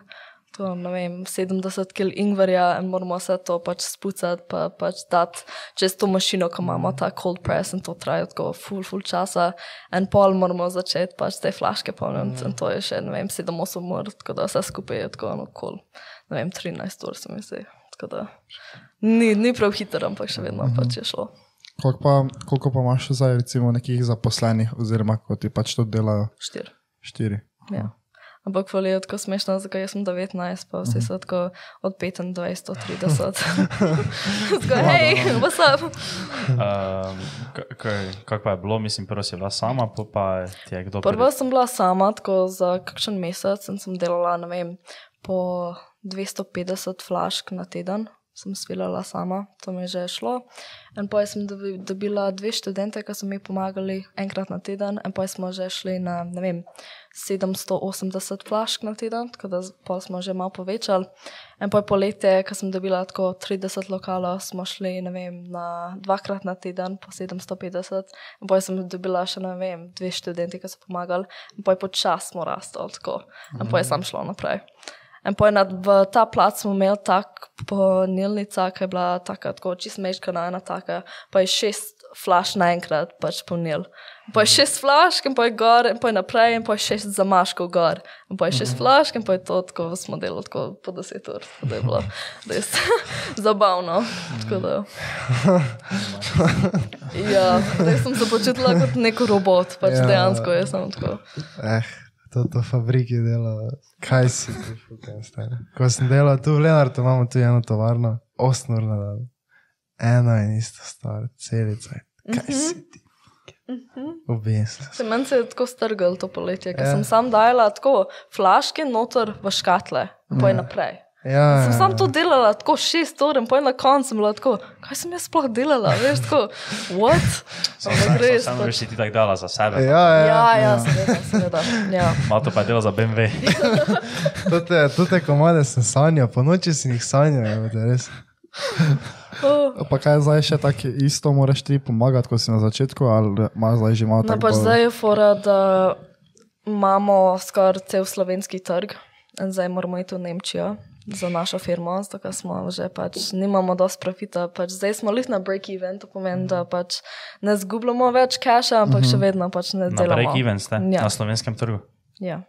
to, ne vem, 70 kg ingverja in moramo vse to pač spucati, pa pač dati čez to mašino, ko imamo ta cold press in to traja tako full, full časa. En pol moramo začeti pač te flaške polniti in to je še, ne vem, 7-8 ur, tako da vse skupaj je tako ono kol, ne vem, 13 ur se mi zdi. Tako da ni, ni prav hiter, ampak še vedno pač je šlo. Koliko pa, koliko pa imaš zdaj, recimo, nekih zaposlenih, oziroma ko ti pač to delajo? Štir. Štiri. Ja. Ampak kvali je tako smešno, zakaj jaz sem 19, pa vsi so tako od 25 do 30. Tako, hej, what's up? Um, Kako pa je bilo, mislim, prvo si bila sama, pa, pa ti je kdo Prvo sem bila sama, tako za kakšen mesec in sem delala, ne vem, po 250 flašk na teden. Sem svilala sama, to mi je že šlo. In potem sem dobi- dobila dve študente, ki so mi pomagali enkrat na teden, in potem smo že šli na, ne vem, 780 flašk na teden, tako da pol smo že malo povečali. In potem poletje, ko sem dobila tako 30 lokalov, smo šli, ne vem, na dvakrat na teden po 750. In potem sem dobila še, ne vem, dve študenti, ki so pomagali, in potem počasi smo rastli, tako. In potem sem šla naprej. In potem nad- v ta plac smo imeli tak ponilnica, ki je bila taka, tako čist mečkana, ena taka, pa je šest flaš naenkrat pač ponil. Pa je šest flašk, in pa je gor, in pa je naprej, in pa je šest zamaškov gor. In pa je šest flašk, in pa je to tako, smo delali tako po deset ur, tako da je bilo res zabavno. Tako da. Ja, res sem se počutila kot nek robot, pač Ja. dejansko je samo tako. Eh, to to fabriki dela. Kaj si ti, fucking stari? Ko sem delal tu v Lenartu, imamo tu eno tovarno, 8 ur na dan. Eno in isto stvar, celica. Kaj si ti? Ubijem se. Meni se je tako strgal to poletje, ker Ja. sem sam dajala tako flaške noter v škatle, pa je naprej. Ja, Sem ja, sam to delala tako šest ur in potem na koncu sem bila tako, kaj sem jaz sploh delala, veš, tako, what? Ampak res. Pač- veš, si ti tako dala za sebe. ja, ja, Ja, ja, seveda, seveda. Ja. Malo to pa je delo za BMW. To te, to te komade sem sanjal, po noči si jih sanjal, res. Oh. Pa kaj zdaj še tako isto, moraš ti pomagati, kot si na začetku, ali imaš zdaj že malo No, tako? pač zdaj je fora, da imamo skoraj cel slovenski trg in zdaj moramo iti v Nemčijo za našo firmo, zato smo že pač nimamo dosti profita. Pač zdaj smo lih na break-even, to pomeni, da pač ne zgubljamo več cache, ampak še vedno pač ne Na delamo. break-even ste Ja. na slovenskem trgu. Ja.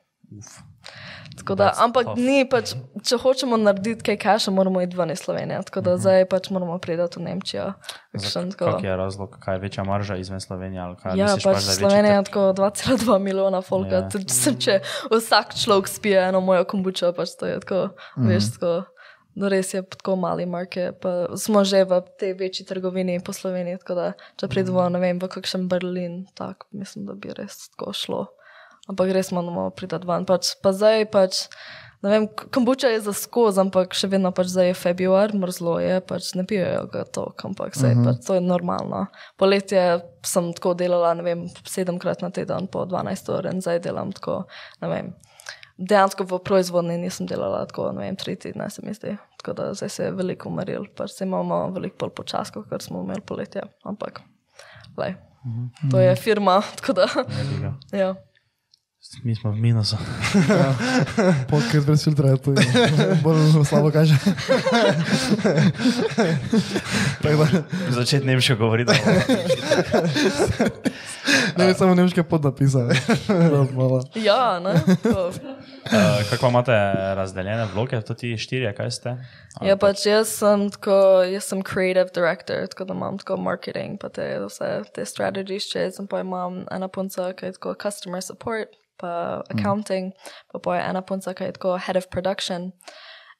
Tako da, That's ampak tough. ni pač, če hočemo narediti kaj cache, moramo iti ven iz Slovenije. Tako da zdaj pač moramo priti v Nemčijo. Tako- Kak je razlog, kaj je večja marža izven Slovenije? Ja, misliš pač večji Slovenija je tako 2,2 milijona folka. Yeah. Če, če vsak človek spije eno mojo kombučo, pač to je tako, mm. veš, tako. No, res je tako mali market, pa smo že v tej večji trgovini po Sloveniji, tako da če pridemo, ne vem, v kakšen Berlin, tak mislim, da bi res tako šlo. Ampak res moramo priti ven. Pač, pa zdaj pač, ne vem, kombuča je za skozi, ampak še vedno pač zdaj je februar, mrzlo je, pač ne pijejo ga to, ampak sej, uh -huh. pač to je normalno. Poletje sem tako delala, ne vem, sedemkrat na teden po 12 ur in zdaj delam tako, ne vem. Dejansko v proizvodni nisem delala tako, ne vem, tri tedne se mi zdi. Tako da zdaj se je veliko umaril, pač se imamo veliko bolj počas, kot smo imeli poletje. Ampak, lej, to je firma, tako da, ja. Mi smo v minusu. Podcast brez filtra je to bolj slabo kaže. Začeti nemško govoriti. ne bi samo nemške podnapisane. Malo. Ja, ne? Uh, kako imate razdeljene vloge, to ti štirje, kaj ste? Ja, pač jaz sem, tako, jaz sem creative director, tako da imam tako marketing, pa te vse te strategies čez, in pa imam ena punca, ki je tako customer support, pa accounting, pa pa je ena punca, ki je tako head of production,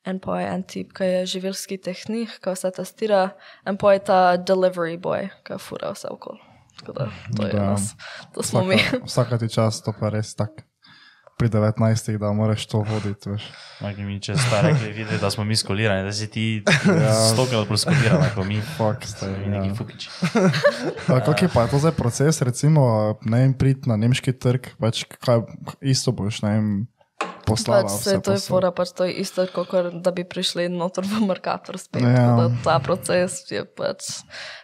in pa je en tip, ki je živilski tehnik, ki vse testira, in pa je ta delivery boy, ki fura vse okoli. Tako da to je Da. nas, to smo mi. Vsaka, vsaka ti čas, to pa res tako. Pri 19, da moraš to voditi. Magi mi če ste rekli, videli, da smo mi skolirani, da si ti stokrat bolj skoliran, kot mi. Mi neki ja. fukiči. A Kak je pa to zdaj proces, recimo, ne vem, priti na nemški trg, pač kaj, isto boš, ne vem, poslala. Pač vse se to je fora, pač to je isto, kot da bi prišli noter v Merkator spet. Ja. Ta proces je pač,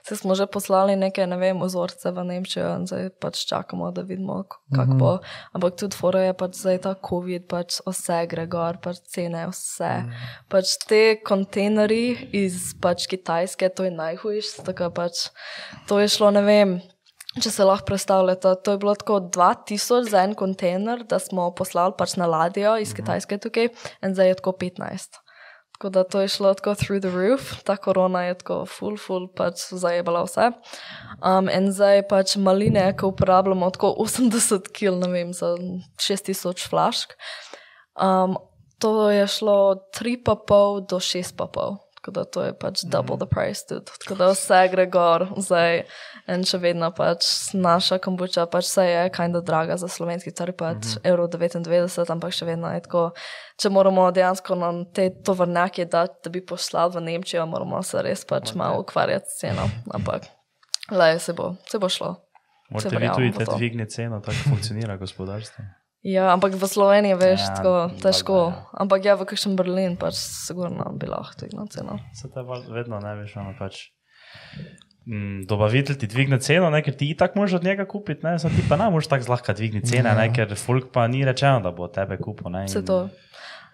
se smo že poslali neke, ne vem, ozorce v Nemčijo in zdaj pač čakamo, da vidimo, kako Mhm. bo. Ampak tudi fora je pač zdaj ta COVID, pač vse gre gor, pač cene, vse. Mhm. Pač te kontejnerji iz pač Kitajske, to je najhujše, tako pač to je šlo, ne vem. Če se lahko predstavljate, to je bilo tako 2000 za en kontejner, da smo poslali pač na ladjo iz Kitajske tukaj, in zdaj je tako 15. Tako da to je šlo tako through the roof, ta korona je tako full, full pač zajebala vse. Um, in zdaj pač maline, ko uporabljamo tako 80 kg, ne vem, za 6000 flašk. Um, to je šlo 3,5 do 6,5. Tako da to je pač double the price tudi. Tako da vse gre gor zdaj in še vedno pač naša kombuča pač se je kinda draga za slovenski trg, pač mm -hmm. evro 99, ampak še vedno je tako, če moramo dejansko na te tovrnjake dati, da bi poslali v Nemčijo, moramo se res pač malo ukvarjati s ceno. Ampak, le, se bo, se bo šlo. Morate vi tudi dvigniti ceno, tako funkcionira gospodarstvo. Ja, ampak v Sloveniji veš, Ja, ja, tako težko. ja. Ampak ja, v kakšnem Berlin pač sigurno bi lahko dvignil ceno. Se te vedno ne veš, ono pač. Mm, dobavitelj ti dvigne ceno, ne, ker ti tako možeš od njega kupiti, ne, samo ti pa ne moreš tako zlahka dvigniti cene, ne, ker folk pa ni rečeno, da bo tebe kupil. Ne, in- to.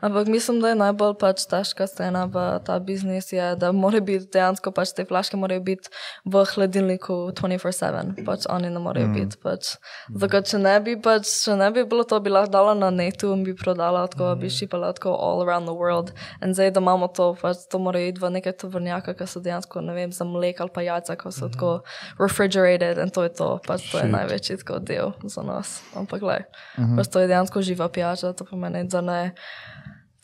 Ampak mislim, da je najbolj pač težka scena v ta biznis, je, da mora biti dejansko pač te flaške morajo biti v hladilniku 24-7, pač oni ne morejo mm. biti. Pač. Zato, če ne bi pač, če ne bi bilo to, bi lahko dala na netu in bi prodala tako, mm. bi šipala tako all around the world. In zdaj, da imamo to, pač to mora iti v neke tovrnjaka, ki so dejansko, ne vem, za mlek ali pa jajca, ko so mm. tako refrigerated in to je to, pač to je Shit. največji tako del za nas. Ampak gledaj, mm -hmm. pač to je dejansko živa pijača, to pomeni, da ne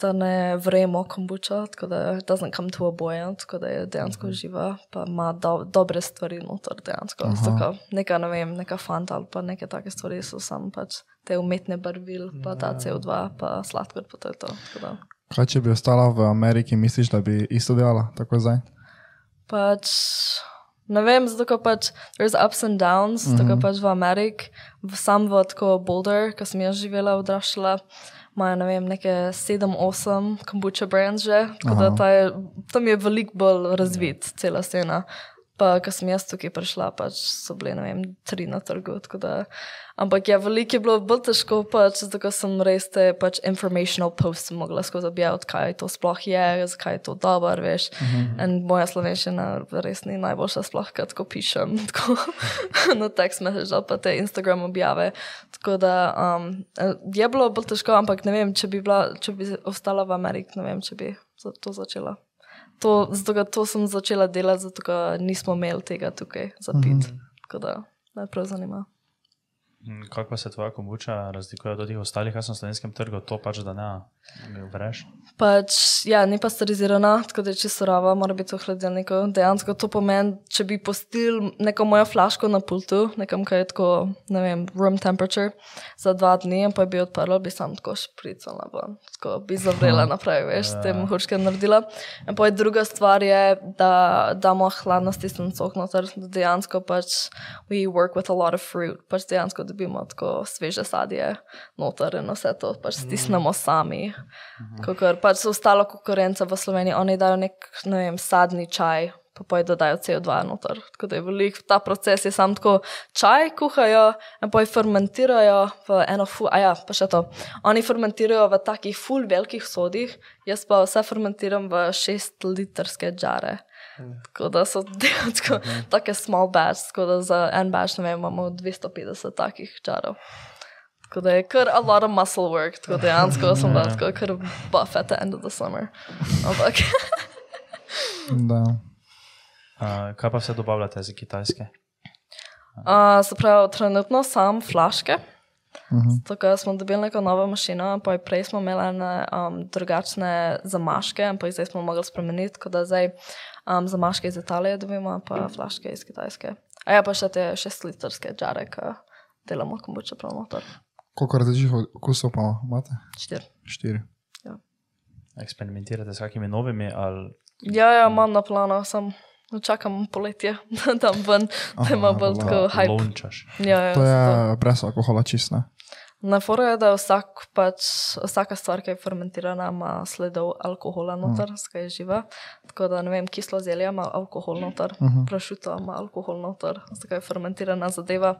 da ne vremo kombuča, tako da doesn't come to a boil, tako da je dejansko živa, pa ima do, dobre stvari noter dejansko. Tako, neka, ne vem, neka fanta ali pa neke take stvari so samo pač te umetne barvil, pa ta CO2, pa sladkor, pa to je to. Kaj če bi ostala v Ameriki, misliš, da bi isto delala tako zdaj? Pač, ne vem, zato ker pač there's ups and downs, mm -hmm. tako pač v Ameriki, sam v tako Boulder, ki sem jaz živela, odraščala, imajo, ne vem, neke 7-8 kombucha brands že, tako da ta je, tam je veliko bolj razvit cela scena. Pa, ko sem jaz tukaj prišla, pač so bile, ne vem, tri na trgu. tako Da, ampak ja, veliko je bilo bolj težko, pač, zato sem res te pač informational posts mogla skozi objaviti, kaj to sploh je, zakaj je to dobro, veš. Uh -huh. In moja slovenščina res ni najboljša, sploh kad ko pišem tako, na text message ali pa te Instagram objave. Tako da um, je bilo bolj težko, ampak ne vem, če bi, bila, če bi ostala v Ameriki, ne vem, če bi to začela. To, zato, to sem začela delati, zato nismo imeli tega tukaj za pit. Mm -hmm. Tako da me prav zanima. Mm, Kako pa se tvoja kombuča razlikuje od teh ostalih, kaj so na slovenskem trgu, to pač, da ne vreš? Pač, ja, ni pasterizirana, tako da je čisto surova, mora biti v hladilniku. Dejansko to pomeni, če bi postil neko mojo flaško na pultu, nekam, kaj je tako, ne vem, room temperature, za dva dni, pa bi odprla, bi sam tako špricala, ven, tako bi zavrela naprej, veš, s tem hurškem naredila. In pa je druga stvar je, da damo hladno stisnjen sok noter, da dejansko pač we work with a lot of fruit, pač dejansko dobimo tako sveže sadje noter in vse to pač stisnemo sami. Kakor pač so ostalo konkurenca v Sloveniji, oni dajo nek, ne vem, sadni čaj, pa pa dodajo CO2 noter. Tako da je velik, ta proces je sam tako, čaj kuhajo in pa jih fermentirajo v eno fu, a ja, pa še to. Oni fermentirajo v takih ful velikih sodih, jaz pa vse fermentiram v šest litrske džare. Tako da so dejansko take small batch, tako da za en batch, ne vem, imamo 250 takih džarov. Tako da je kar a lot of muscle work, tako dejansko sem bila tako kar buff at the end of the summer. Ampak Da. Uh, kaj pa se dobavljate za kitajske? Uh, se pravi, trenutno sam flaške. Tako smo dobili neko novo mašino, pa je prej smo imeli ene, um, drugačne zamaške, pa jih zdaj smo mogli spremeniti, tako da zdaj um, zamaške iz Italije dobimo, pa flaške iz Kitajske. A ja, pa še te šestlitrske džare, ki delamo kombuča prav noter. Koliko različnih okusov pa imate? Štiri. Štiri. Eksperimentirate s kakimi novimi ali Ja, ja, imam na planu, sem čakam poletje, da dam ven, da ima bolj tako hype. lončaš? Ja, ja, To je brez alkohola čist, ne? Na foru je, da vsak, pač, vsaka stvar, ki je fermentirana, ima sledov alkohola noter, mm. skaj je živa. Tako da, ne vem, kislo zelje ima alkohol noter, mm -hmm. prašuto ima alkohol noter, skaj je fermentirana zadeva.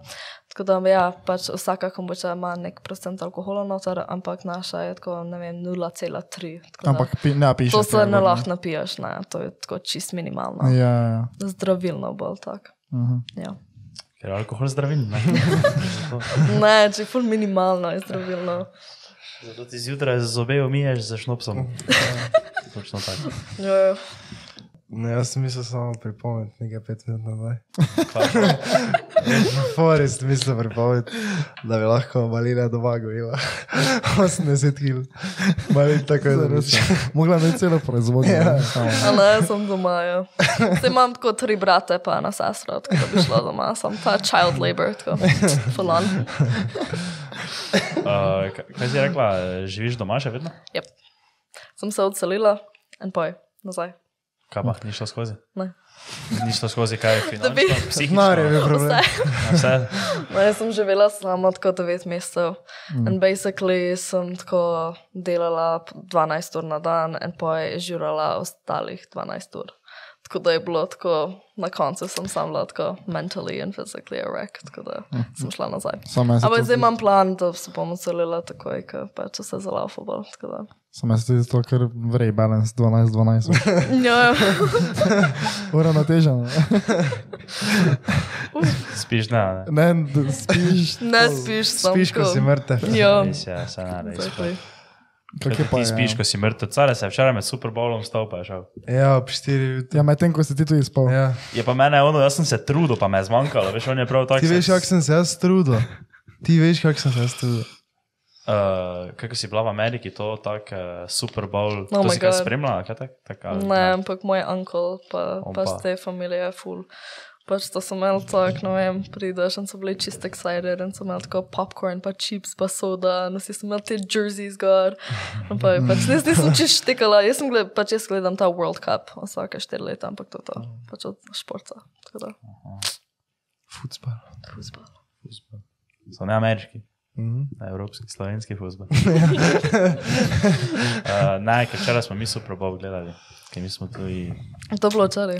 Tako da, ja, pač vsaka kombuča ima nek procent alkohola noter, ampak naša je tako, ne vem, 0,3. tako da Ampak pi, ne piše. To se ne lahko napiješ, ne, to je tako čist minimalno. Ja, ja. Zdravilno bolj tak. Mhm. Ja. Ker je alkohol zdravil. Ne? Ne, če je ful minimalno, je zdravilno. Zato ti zjutraj z zobe umiješ z šnopsom. Točno tako. Ja, ja. Ne, jaz sem mislil samo pripomniti nekaj pet minut nazaj. Forest mislil pripomniti, da bi lahko malina doma gojila. 80 kg. Malin tako je zaročil. Mogla bi celo proizvodnjo. Ja. ne, ne, sem doma. Ja. Zdaj imam tako tri brate, pa ena sestra, tako da bi šla doma. Sem ta child labor, tako fulan. Uh, kaj si rekla, živiš doma še vedno? Yep. Sem se odselila in poj, nazaj. Kaj pa, ni šlo skozi? Ne. Ni šlo skozi, kaj je bi- finančno, psihično. Mar je problem. Vse. Vse. No, jaz sem živela sama tako 9 mesecev. Mm. In basically sem tako delala p- 12 ur na dan in poj žurala ostalih 12 ur. Tako da je bilo tako, na koncu sem sam bila tako mentally in physically a wreck, tako da sem šla nazaj. Ampak to zdaj imam plan, da se bom odselila takoj, ko pač se zalaufa da. Samo jaz se tudi to, ker vrej balans 12-12. Ja, Uravnoteženo. Spiš ne, ne. Ne, d- spiš. ne spiš, Spiš, ko si mrtev. Ja, Res je, se ne, je pa? Ti ja. spiš, ko si mrtev. Care se včeraj med Super Bowlom stal, pa je šel. Ja, ob 4 jutri. Ja, medtem ko si ti tudi spal. Ja. Je pa mene ono, jaz sem se trudil, pa me je zmanjkalo, veš, on je prav tak. Ti veš, kako sem se jaz trudil. Ti veš, kako sem se jaz trudil. Uh, kako si bila v Ameriki, to tak uh, Super Bowl, Oh to my si kaj spremljala, kaj tak? tak ali, Ne, ampak moj uncle, pa, On pa pa. z te familije je full. Pač to sem imel tako, ne vem, prideš in so bili čist excited in sem imel tako popcorn, pa chips, pa soda, no si sem imel te jerseys gor. No pa je pač, jaz nisem čist štekala, jaz sem gled, pač jaz gledam ta World Cup vsake štiri leta, ampak to je to, pač od športa. Tako da, Futbol. fuzbol. So ne ameriški. Mhm. Na evropski, slovenski futbol. uh, ne, ker včeraj smo mi Super Bowl gledali, ker mi smo tudi. To je bilo včeraj.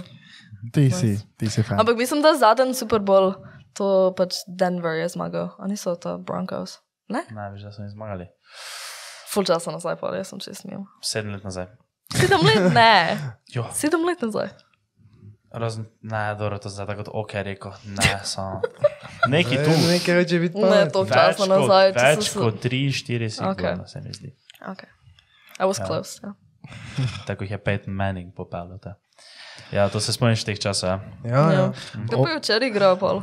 Ti si, ti si fan. Ampak mislim, da zadnji Super Bowl, to pač Denver je zmagal, a niso to Broncos. Ne? Ne, veš, da smo jih zmagali. Full časa nazaj, pa jaz sem čest mimo. Sedem let nazaj. Sedem let, ne. Jo, Sedem let nazaj. razen, ne, dobro, to zdaj tako kot ok, rekel, ne, samo. Neki tu. Nekaj več je biti Ne, to časa kot, nazaj. če več so se- kot tri, štiri Ok. sekunde, se mi zdi. Okay. I was ja. close. Ja. Tako jih je Peyton Manning popeljal. Ja, to se spomniš teh časov. Ja. Ja, ja. Ja. Kaj pa je včeraj igral pol?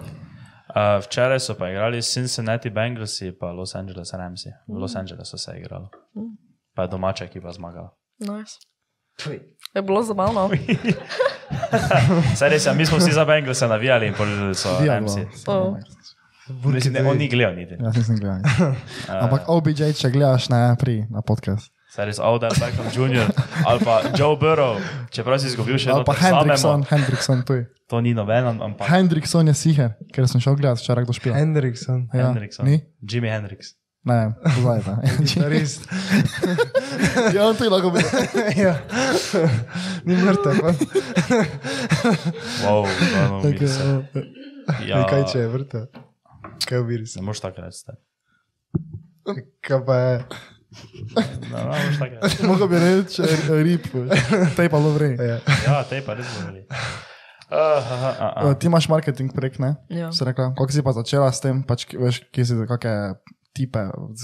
Uh, včeraj so pa igrali Cincinnati Bengalsi in Los Angeles Ramsi. V Los Angelesu se je igralo. Pa je domača ekipa zmagala. Nice. Je bilo zabavno. Saj res, ja, mi smo vsi za Bengalse navijali in povedali so Ramsi. Oh. Mislim, ne, on ni gledal niti. Jaz nisem gledal. Ampak OBJ, če gledaš, ne, pri na podcast. Saj res, Odell Beckham Jr. ali pa Joe Burrow, čeprav si izgubil še eno pa Hendrickson, Hendrickson tu. To ni noben, ampak Hendrickson je siher, ker sem šel gledat včeraj, kdo špila. Hendrickson. Ja, Hendrickson. Ni? Jimi Hendrix. Ne pozvaj ta. Gitarist. Ja, on to je lahko bil. ja. Ni mrtev. pa. Wow, no, Okay, ja, Ja. Kaj če je mrtev? Kaj je virus? Ne moreš tako reči. Kaj pa je? Mogoče bi reči eh, rib, tej pa lovrej. Ja. Ja, te pa res govori. Uh, uh, uh, uh. Ti imaš marketing prek, ne? Ja. Si rekla, kako si pa začela s tem, pač, veš, kje si, kakšne tipe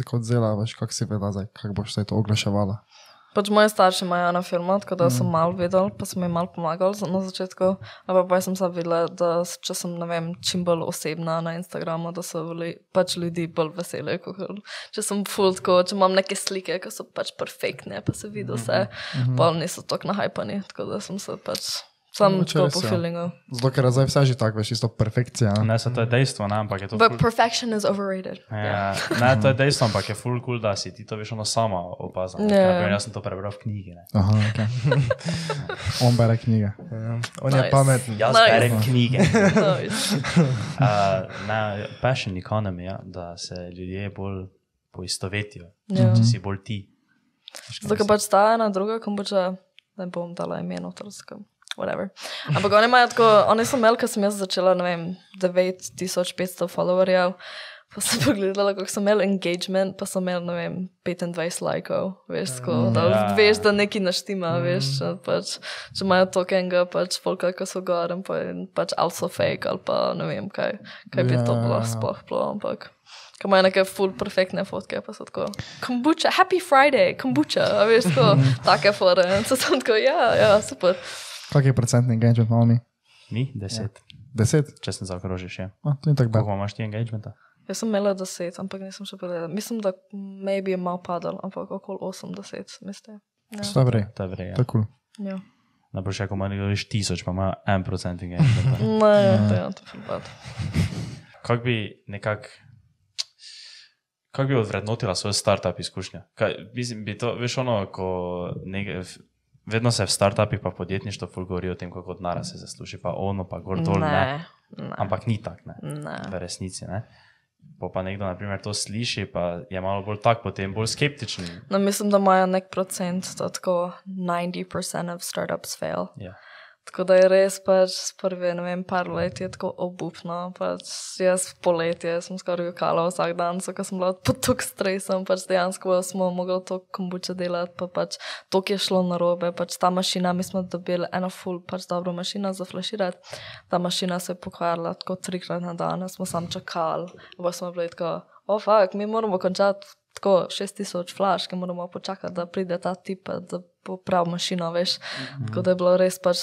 kot zela, veš, kako si vedela, kako boš se to oglaševala. Pač moji starši imajo eno firmo, tako da sem malo vedel, pa sem jim malo pomagal na začetku. Ampak pa sem se videla, da če sem, vem, čim bolj osebna na Instagramu, da so bili pač ljudi bolj veseli. Če sem full tako, če imam neke slike, ki so pač perfektne, pa se vidi vse, pa niso tako nahajpani, tako da sem se pač sam tako res, po ja. feelingu. Zato, ker je zdaj vse že tako, veš, isto perfekcija. ne. Ne, se to je dejstvo, ne, ampak je to. But ful- perfection is overrated. Ja, ne, to je dejstvo, ampak je full cool, da si ti to veš ono sama opazila. Ja. Yeah. Jaz sem to prebral v knjigi. Ne. Aha, ok. On bere knjige. Ja. On je Nice. pameten. Jaz Nice. berem knjige. Nice. Uh, na passion economy, ja, da se ljudje bolj poistovetijo, Ja. če si bolj ti. Zato, ker pač ta ena druga kombuča, ne bom dala ime noter, tako. Whatever. Ampak oni imajo tako, oni so imeli, ko sem jaz začela, ne vem, 9500 followerjev, pa sem pogledala, kako so imeli engagement, pa so imeli, ne vem, 25 lajkov, veš, tako, da Ja. veš, da nekaj naštima, veš, če, pač, če imajo tokenga, pač folka, ko so gor, in pa pač also fake, ali pa ne vem, kaj, kaj bi to Ja. bilo sploh bilo, ampak. Ko imajo neke full perfektne fotke, pa so tako, kombuča, happy Friday, kombuča, veš, tako, take fore. In so tam tako, ja, ja, super. Kak je procentni engagement imamo mi? Mi, deset, Deset? če se zaokrožiš. Ja. A, to ni tako bad. Koliko imaš ti engagementa? Jaz sem imela deset, ampak nisem še povedala. Mislim, da maybe je malo padal, ampak okoli 80, mislim. Ja. To je vrej. To je vrej. Ja. je kul. ja. Najboljše, ko imaš tisoč, pa ima en procent engagementa. Ne, to je to ful bad. Kako bi nekako. Kako bi odvrednotila svoj startup izkušnjo? Kaj, mislim, bi to, veš, ono, ko nekaj, vedno se v startupih pa podjetništvo govori o tem, kako denarja se zasluži, pa ono, pa gor dol, ne. Ne, ne, Ampak ni tako, ne. ne. V resnici, ne. Po pa nekdo, na primer, to sliši, pa je malo bolj tak, potem bolj skeptičen. No, mislim, da imajo nek procent, tako 90% of startups fail. Ja. Tako da je res pač prvi, ne vem, par let je tako obupno. Pač jaz poletje sem skoraj jokala vsak dan, so ko sem bila pod tok stresom, pač dejansko smo mogli to kombuče delati, pa pač to, ki je šlo na robe, pač ta mašina, mi smo dobili eno full, pač dobro mašino za flaširati, ta mašina se je pokvarila tako trikrat na dan, smo sam čakali, pa smo bili tako, o oh, fakt, mi moramo končati. Tako 6000 flash, ki moramo počakati, da pride ta tip, da bo prav mašina, veš. -hmm. Tako da je bilo res pač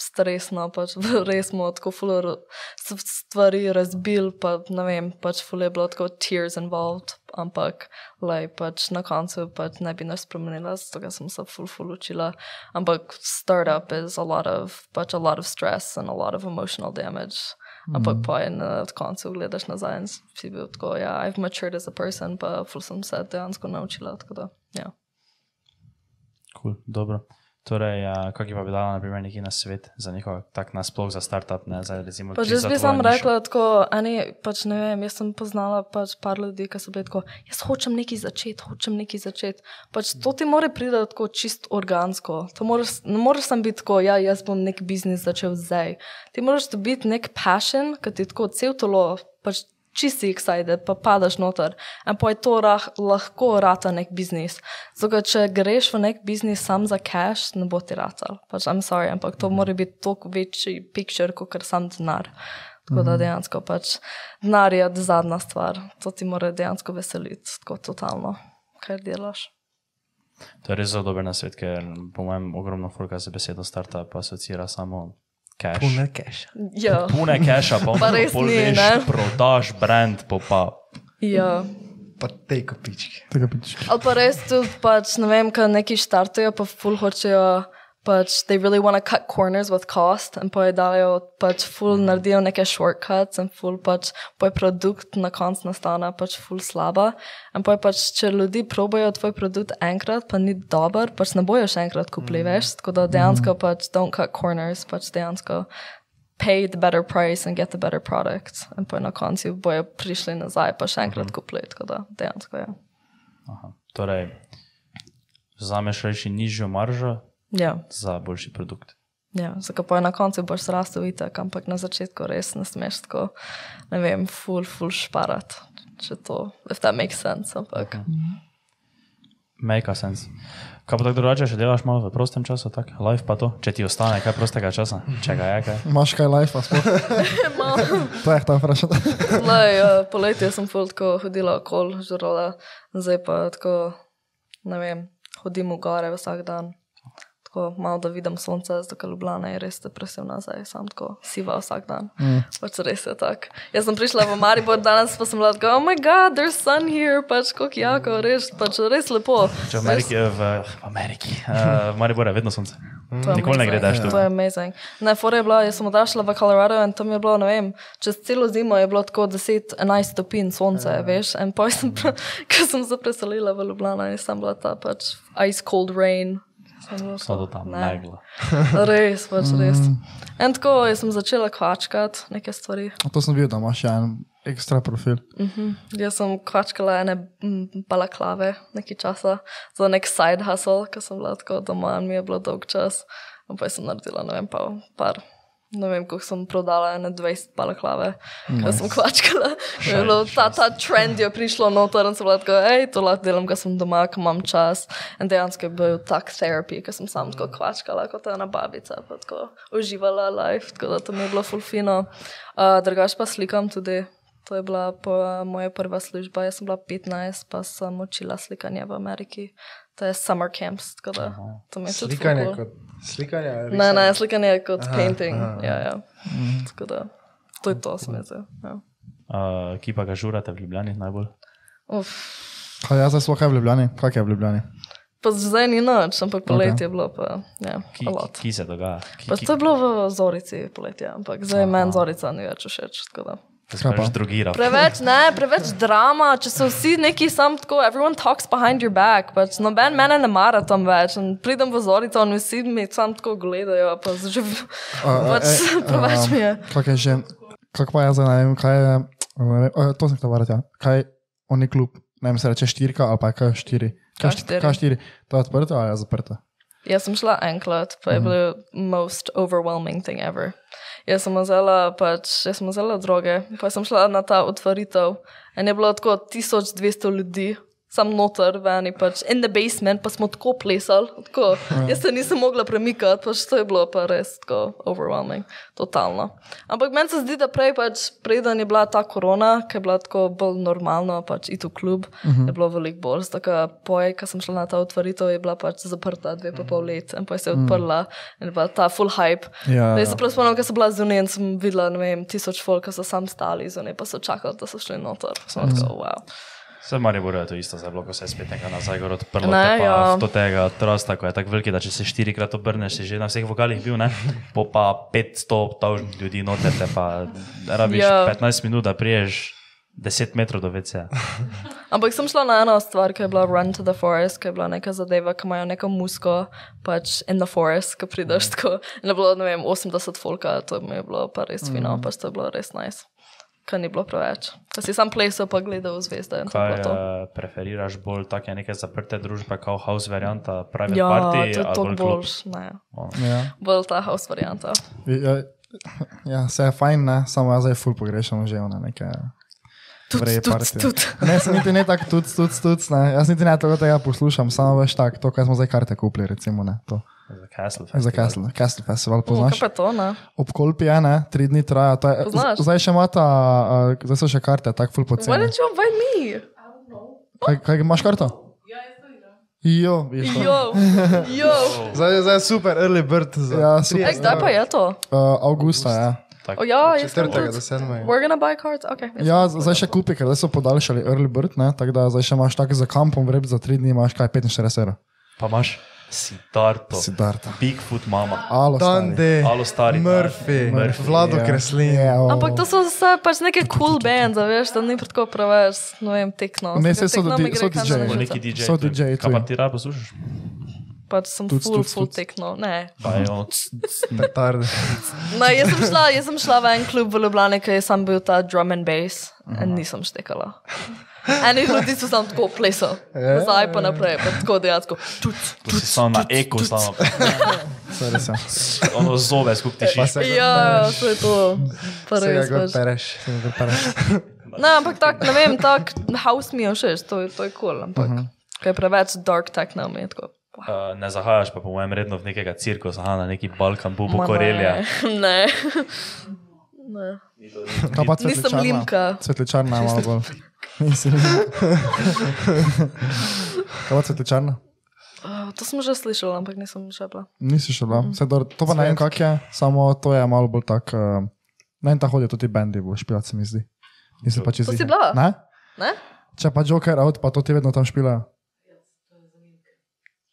stresno, pač res smo tako fuler stvari razbil, pa ne vem, pač ful je bilo tako tears involved, ampak lej, pač na koncu pač ne bi nas spremenila, zato sem se ful ful učila, ampak startup is a lot of, pač a lot of stress and a lot of emotional damage. Ampak pa je na koncu gledaš nazaj in si bil tako, ja, I've matured as a person, pa ful sem se dejansko naučila, tako da, ja. Cool, dobro. Torej, uh, kako pa bi dala, na primer, neki na svet za neko tak nasploh za startup, ne za recimo. Jaz za bi sam rekla, tako, eni, pač ne vem, jaz sem poznala pač par ljudi, ki so bili tako, jaz hočem nekaj začeti, hočem nekaj začeti. Pač to ti more priti tako čist organsko. To moraš, ne moreš sam biti tako, ja, jaz bom nek biznis začel zdaj. Ti moraš dobiti nek passion, ki ti tako cel telo, pač čisti excited, pa padaš noter. In pa je to rah, lahko rata nek biznis. Zato, če greš v nek biznis sam za cash, ne bo ti ratal. Pač, I'm sorry, ampak to mora biti toliko večji picture, kot kar sam denar. Tako da dejansko pač denar je zadnja stvar. To ti mora dejansko veseliti, tako totalno, kar delaš. To je res zelo dober nasvet, ker po mojem ogromno folka se besedo startup asocira samo cash. Pune cash. Ja, Pune casha, pa, Pa res ni, veš, ne? prodaš brand, pa pa. ja. Pa te kopičke. Tega pički. Ali pa res tudi, pač, ne vem, kaj neki štartujejo, pa ful hočejo, pač, they really want to cut corners with cost, in pa je dajo, pač, ful naredijo neke shortcuts, in ful pač, pa je produkt na koncu nastane pač ful slaba. In pa je pač, če ljudi probajo tvoj produkt enkrat, pa ni dober, pač ne bojo še enkrat kupili, veš, tako da dejansko pač don't cut corners, pač dejansko pay the better price and get the better product. In pa na koncu bojo prišli nazaj, pa še enkrat kupili, tako da dejansko je. Aha. Torej, vzameš reči nižjo maržo Ja. za boljši produkt. Ja, zakaj pa je na koncu boš zrastel itak, ampak na začetku res ne smeš tako, ne vem, full, full šparat, če to, if that makes sense, ampak. Make a sense. Kaj pa tako drugače, še delaš malo v prostem času, tako live pa to, če ti ostane kaj prostega časa, če ga je kaj. Imaš kaj life, sploh? to je ta vprašanje. Lej, uh, poletje sem full tako hodila okol, žurala, zdaj pa tako, ne vem, hodim v gore vsak dan. Tako malo da vidim sonce, zato ker Ljubljana je res depresivna, zdaj sem tako siva vsak dan. Mm. Pač res je tako. Jaz sem prišla v Maribor danes, pa sem bila tako, oh my god, there's sun here, pač kako jako, res, pač res lepo. Če v Ameriki, v, v Ameriki, uh, v Mariboru je vedno sonce. Je Nikoli ne amazing. gledaš tu. To je amazing. Ne, fora je bila, jaz sem odrašla v Colorado in tam je bilo, ne vem, čez celo zimo je bilo tako 10-11 stopinj sonce, ja. veš. In pa sem, ko sem se preselila v Ljubljano in sem bila ta pač ice cold rain. Sem Samo tako, tam, ne. megla. Res, pač res. In tako jaz sem začela kvačkati neke stvari. To sem videl, da imaš še en Ekstra profil. Jaz sem kvačkala ene mm, balaklave nekaj časa za nek side hustle, ker sem bila tako doma in mi je bilo dolg čas. Pa sem naredila, ne vem, pa par. Ne vem, koliko sem prodala, ene 20 balaklave, nice. sem kvačkala. Bilo Ta, ta trend je prišlo noter in sem bila tako, hej, to lahko delam, ker sem doma, ker imam čas. In dejansko je bil tak therapy, ker sem sam tako kvačkala kot ena babica, pa tako uživala life, tako da to mi je bilo fulfino. Uh, drugač pa slikam tudi. To je bila pa moja prva služba. Jaz sem bila 15, pa sem učila slikanje v Ameriki. To je summer camps, tako da to mi je tudi Slikanje cool. kot slikanje. Ne, ne, slikanje je kot Aha, painting. aha. Ja, ja. Tako da to je to, sem jaz. Ja. Uh, ki pa ga žurate v Ljubljani najbolj? Uf. Kaj jaz sploh kaj v Ljubljani? Kaj je v Ljubljani? Pa zdaj ni noč, ampak poletje je bilo pa, ja, Ki, a ki, lot. ki se dogaja? Ki, Pa ki, to je bilo v Zorici poletje, ampak zdaj meni Zorica ni več všeč. Tako da. se Kaj pa? pač drugira. Preveč, ne, preveč drama, če so vsi neki sam tako, everyone talks behind your back, pač noben mene ne mara tam več. In pridem v Zorico in vsi mi sam tako gledajo, pa že pač preveč mi je. Kaj je že? Kako pa jaz ne vem, kaj je. vem, o, To sem te varati. Ja. Kaj oni klub, ne vem, se reče štirka ali pa kaj štiri. Kaj šti- K4. Kaj štiri? To je odprto ali je zaprto? Jaz sem šla enkrat, pa je bil most overwhelming thing ever. Jaz sem vzela, pač, jaz sem vzela droge, pa sem šla na ta otvoritev in je bilo tako 1200 ljudi. Sam noter, veni pač in the basement, pa smo tako plesali, tako. Jaz se nisem mogla premikati, pač to je bilo pa res tako overwhelming, totalno. Ampak meni se zdi, da prej pač, preden je bila ta korona, ki je bila tako bolj normalna, pač iti v klub, uh -huh. je bilo veliko bolj. Tako poj, ko sem šla na ta otvoritev, je bila pač zaprta dve pa pol let in pa se je odprla in je bila ta full hype. Ja, ja. se prav spomnim, ko sem bila zunaj in sem videla, ne vem, tisoč folk, ki so sam stali zunaj, pa so čakali, da so šli noter. Sem mm. tako, wow. Vse manj bo to isto, zdaj bilo se spet nekaj nazaj, gor odprlo. Ne, ja. Do tega trosta, ko je tako veliki, da če se štirikrat obrneš, si že na vseh vokalih bil, ne? Po pa 500 tavžnih ljudi noter, te pa rabiš Ja. 15 minut, da priješ 10 metrov do WC. Ampak sem šla na eno stvar, ki je bila Run to the Forest, ki je bila neka zadeva, ki imajo neko musko, pač in the forest, ki prideš tako. In je bilo, ne vem, 80 folka, to mi je bilo pa res fino, mm. pač to je bilo res nice. Ker ni bilo preveč. Ko si sam plesal, pa gledal zvezde je Kaj to. uh, preferiraš bolj take neke zaprte družbe, kot house varianta, private Ja, party to je ali to bolj klub? boljš, ne. Ja. Bolj ta house varianta. Ja, ja, se je fajn, ne? samo jaz zdaj ful pogrešam že na neke. Tudi, tudi, tudi. Ne, se niti ne tako tuc, tuc, tuc, ne. Jaz niti ne tako tega poslušam, samo veš tako, to, kaj smo zdaj karte kupili, recimo, ne, to. Za Castle Za Festival. Castle, Castle Festival, kaj poznaš? pa je to, ne? Ob kolpi je, ne, tri dni traja, to je, Poznaš? z- zdaj še ima ta, uh, zdaj so še karte, tako ful Why poceni. didn't you invite me? Kaj, kaj imaš karto? Jo, viš to. Jo, jo. Zdaj, zdaj je super, early bird za Ja, super. Ej, kdaj pa je to? Uh, avgusta, ja. Tako. O ja, jaz sem 4. do tudi. 7. We're gonna buy cards? Okay. jaz Ja, zdaj še kupi, ker zdaj so podaljšali early bird, ne, tako da zdaj še imaš tako za kampom vreb za tri dni, imaš kaj 45 evrov. Pa imaš Sidarto, Siddhartha. Bigfoot mama, Alo. Dante, Alo, stari, Murphy, Murphy, Vlado Ja. Kreslin. Ja, o. Ampak to so vse pač neke cool bands, a veš, to ni tako preveč, ne vem, tekno. Ne, saj so so DJ-ji. So. DJ-ji Kaj pa ti rado poslušaš? Pač sem Tuc, full, tuc, full tuc. tekno. Ne. Petarde. No, jaz sem šla, jaz sem šla v en klub v Ljubljani, ker je sam bil ta drum and bass in nisem štekala. Eni ljudi so tam tako plesali, nazaj pa naprej, pa tako dejansko. Tuc, tu si samo na eko, samo ja. ono zobe skupaj se Ja, to je to. Pa Vsega res, gor pač. pereš. Ne, ampak tak, ne vem, tak house mi je všeč, to, je- to je kul, cool, ampak uh -huh. kaj je preveč dark techno mi je tako. Uh, ne zahajaš pa po mojem redno v nekega cirkusa, aha, na neki Balkan, bubu Korelija. Ne. ne. Kaj pa Nisem limka. Cvetličarna je malo bolj. Limka. Kaj pa cvetličarna? Uh, to sem že slišala, ampak nisem še bila. Nisi še bila. Saj dobro, To pa ne vem, kak je, samo to je malo bolj tak. Uh, ne vem, ta hodijo tudi bendi, bo špilat se mi zdi. Nisem pa čez To si bila? Ne? Ne? Če pa Joker out, pa to ti vedno tam špilajo.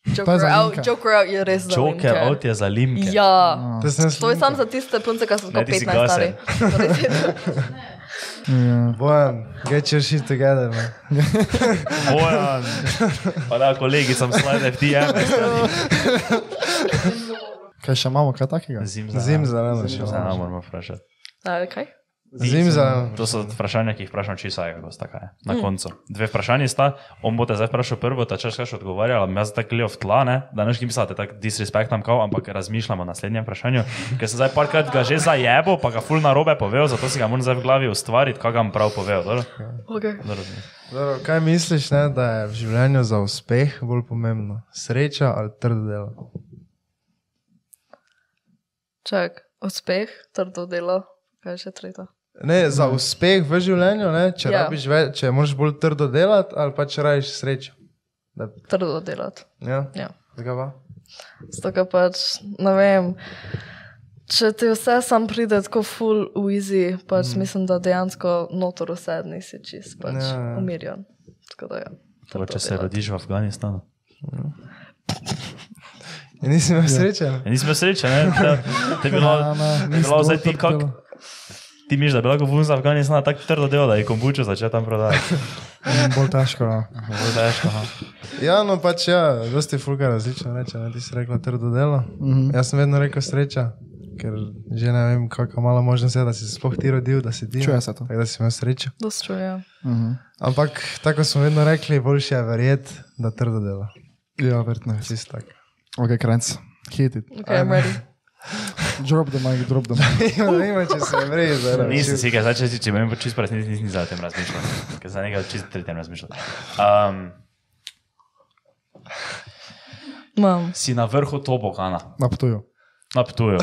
Joker za out. Joker out je res za Joker limke. out je za limke. Ja. To sem To je samo za tiste punce, ki so Ne, tako ti si 15 stari. Bojan, get your shit together, man. Bojan, pa da kolegicam slide FDM. Kaj še imamo, kaj takega? Zim za Zim za nami še Zim za imamo. nami moramo vprašati. Kaj? Zimzeleno. To so vprašanja, ki jih vprašam čisto vsakega gosta. kaj je, Na koncu. Dve vprašanji sta, on bo te zdaj vprašal prvo, ta češ kaj še odgovarjal, ampak jaz tako gledam v tla, ne? da ne škim pisati, tako disrespektam kao, ampak razmišljamo o naslednjem vprašanju. Ker sem zdaj parkrat ga že zajebo, pa ga ful na robe povedal, zato si ga moram zdaj v glavi ustvariti, kaj ga bom prav povedal. dobro? Okay. Dobro. Dobro, kaj misliš, ne, da je v življenju za uspeh bolj pomembno? Sreča ali trdo delo? Čak, uspeh, trdo delo, kaj še tretje. Ne, za uspeh v življenju, ne, če, Ja. rabiš ve, če moraš bolj trdo delati ali pa če rabiš srečo. Da, Trdo delati. ja, Ja. pa? Zato pač, ne vem, če ti vse sam pride tako full easy, pač mm. mislim, da dejansko notor vse nisi čist, pač Ja, ja, ja. umirjen. Tako da ja. Tako, če se delati. rodiš v Afganistanu. Ja, nisi imel sreče. ne? Ja, nismo srečni, ne? Da, da je bilo, Ja, ne, da je nisi bilo zdaj dovolj ti trdo kako. Delo. Ti miš, da bi lahko vun za Afganistan tako trdo delo, da je kombučo začel tam prodajati. Mm, Bolj težko. ja. Zelo težko. aha. Ja, no pač ja, dosti fulga različno reče, ne, ti si rekla trdo delo. Mm Mhm. -hmm. Jaz sem vedno rekel sreča, ker že ne vem, kako malo možnost je, da si se sploh ti rodil, da si ti. Čuje se to. Tako da si imel srečo. Dosti true, ja. Mhm. Ampak tako smo vedno rekli, boljše je verjeti, da trdo dela. Ja, verjetno je. Čist tako. Ok, krenc. Hit it. Ok, I'm ready. Drop the mic, drop the mic. ne vem, če se vrej zdaj. Nisem si ga začel, če me bo čisto resnici, nisem za tem razmišljal. Ker za nekaj čisto tretjem razmišljal. Um, Mam. si na vrhu tobogana, Na potuju. na Ptuju.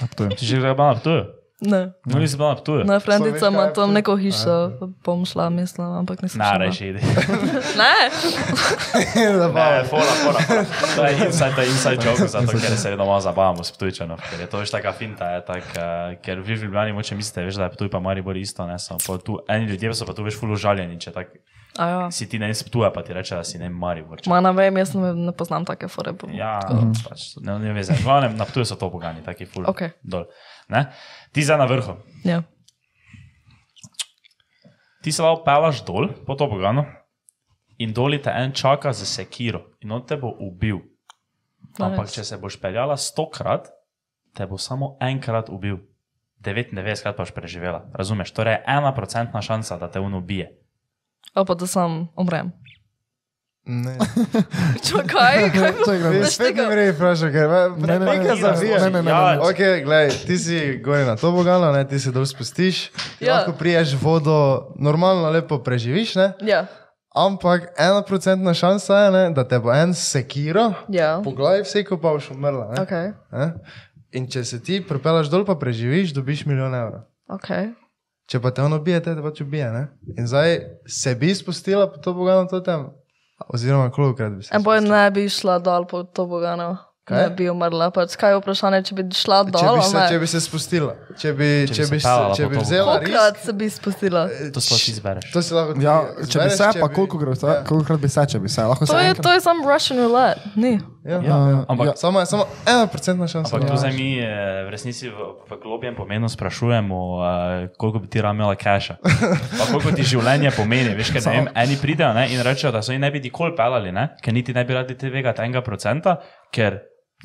Na potuju. Si že bila na Ptuju? Ne. No, nisem bila na Ptuju. Na frendica ima tam neko hišo, bom šla, mislim, ampak nisem Na, šla. reči, idi. Ne, Ne, fora, fora, fora. To je inside, to je inside joke, zato ker se vedno malo zabavamo s Ptujčanom. Ker je to veš taka finta, je tak, uh, ker vi v Ljubljani moče mislite, veš, da je Ptuj pa Maribor isto, ne, samo pa tu, eni ljudje so pa tu veš ful užaljeni, če tak a ja. si ti ne iz Ptuja, pa ti reče, da si ne Maribor. Če, Ma ne vem, jaz ne, ne poznam take fore. bom- ja, pač, ne, ne veze. Glavnem, na Ptuju so to pogani, taki ful. Okej. Dol. Ne? Ti zdaj na vrhu. Ja. Ti se lahko pelaš dol po to pogano in dol te en čaka za sekiro in on te bo ubil. Ampak, če se boš peljala stokrat, te bo samo enkrat ubil. 99 krat pa boš preživela. Razumeš? Torej, je ena procentna šansa, da te on ubije. Ali pa da sam umrem. Ne. Čakaj, kaj bo? Čakaj, Ti Veš spet ne gre, vprašaj, ker Ne, ne, ne, ne, zavija. ne, ne, ne, ne. Ok, gledaj, ti si gori na to bogano, ne, ti se dol spustiš, ti Ja. lahko priješ vodo, normalno lepo preživiš, ne? Ja, Ampak ena procentna šansa je, ne, da te bo en sekiro, ja. po glavi vseko pa boš umrla. Ne? Ok, Ne? In če se ti propelaš dol, pa preživiš, dobiš milijon evrov. ok. Če pa te on ubije, te, te pač ubije. Ne? In zdaj se bi spustila po to bogano to tam, oziroma kolikokrat bi se. En boj ne bi šla dol po to bogano. Kaj? Ne bi umrla. Pač kaj je vprašanje, če bi šla Če dol? bi, ali se, ne? če bi se spustila, če bi, Če če bi bi, se se, če bi to vzela Kolikrat se bi spustila? To sploh ti izbereš. to si lahko Ja, ti če bi izbereš, se, če pa bi- koliko krat, Ja. kolikrat bi se, če bi se, lahko se To je, enkrat. to je sam Russian roulette, ni. Ja. Ja, ampak, Samo, samo ena procentna šansa. ampak Ja. tu zdaj mi eh, v resnici v, v globjem pomenu sprašujemo, uh, koliko bi ti ramela cache. Pa koliko ti življenje pomeni. Veš, ker, vem, eni pridejo ne, in rečejo, da so jim ne bi nikoli pelali, ne, ker niti ne bi radi tega enega procenta, ker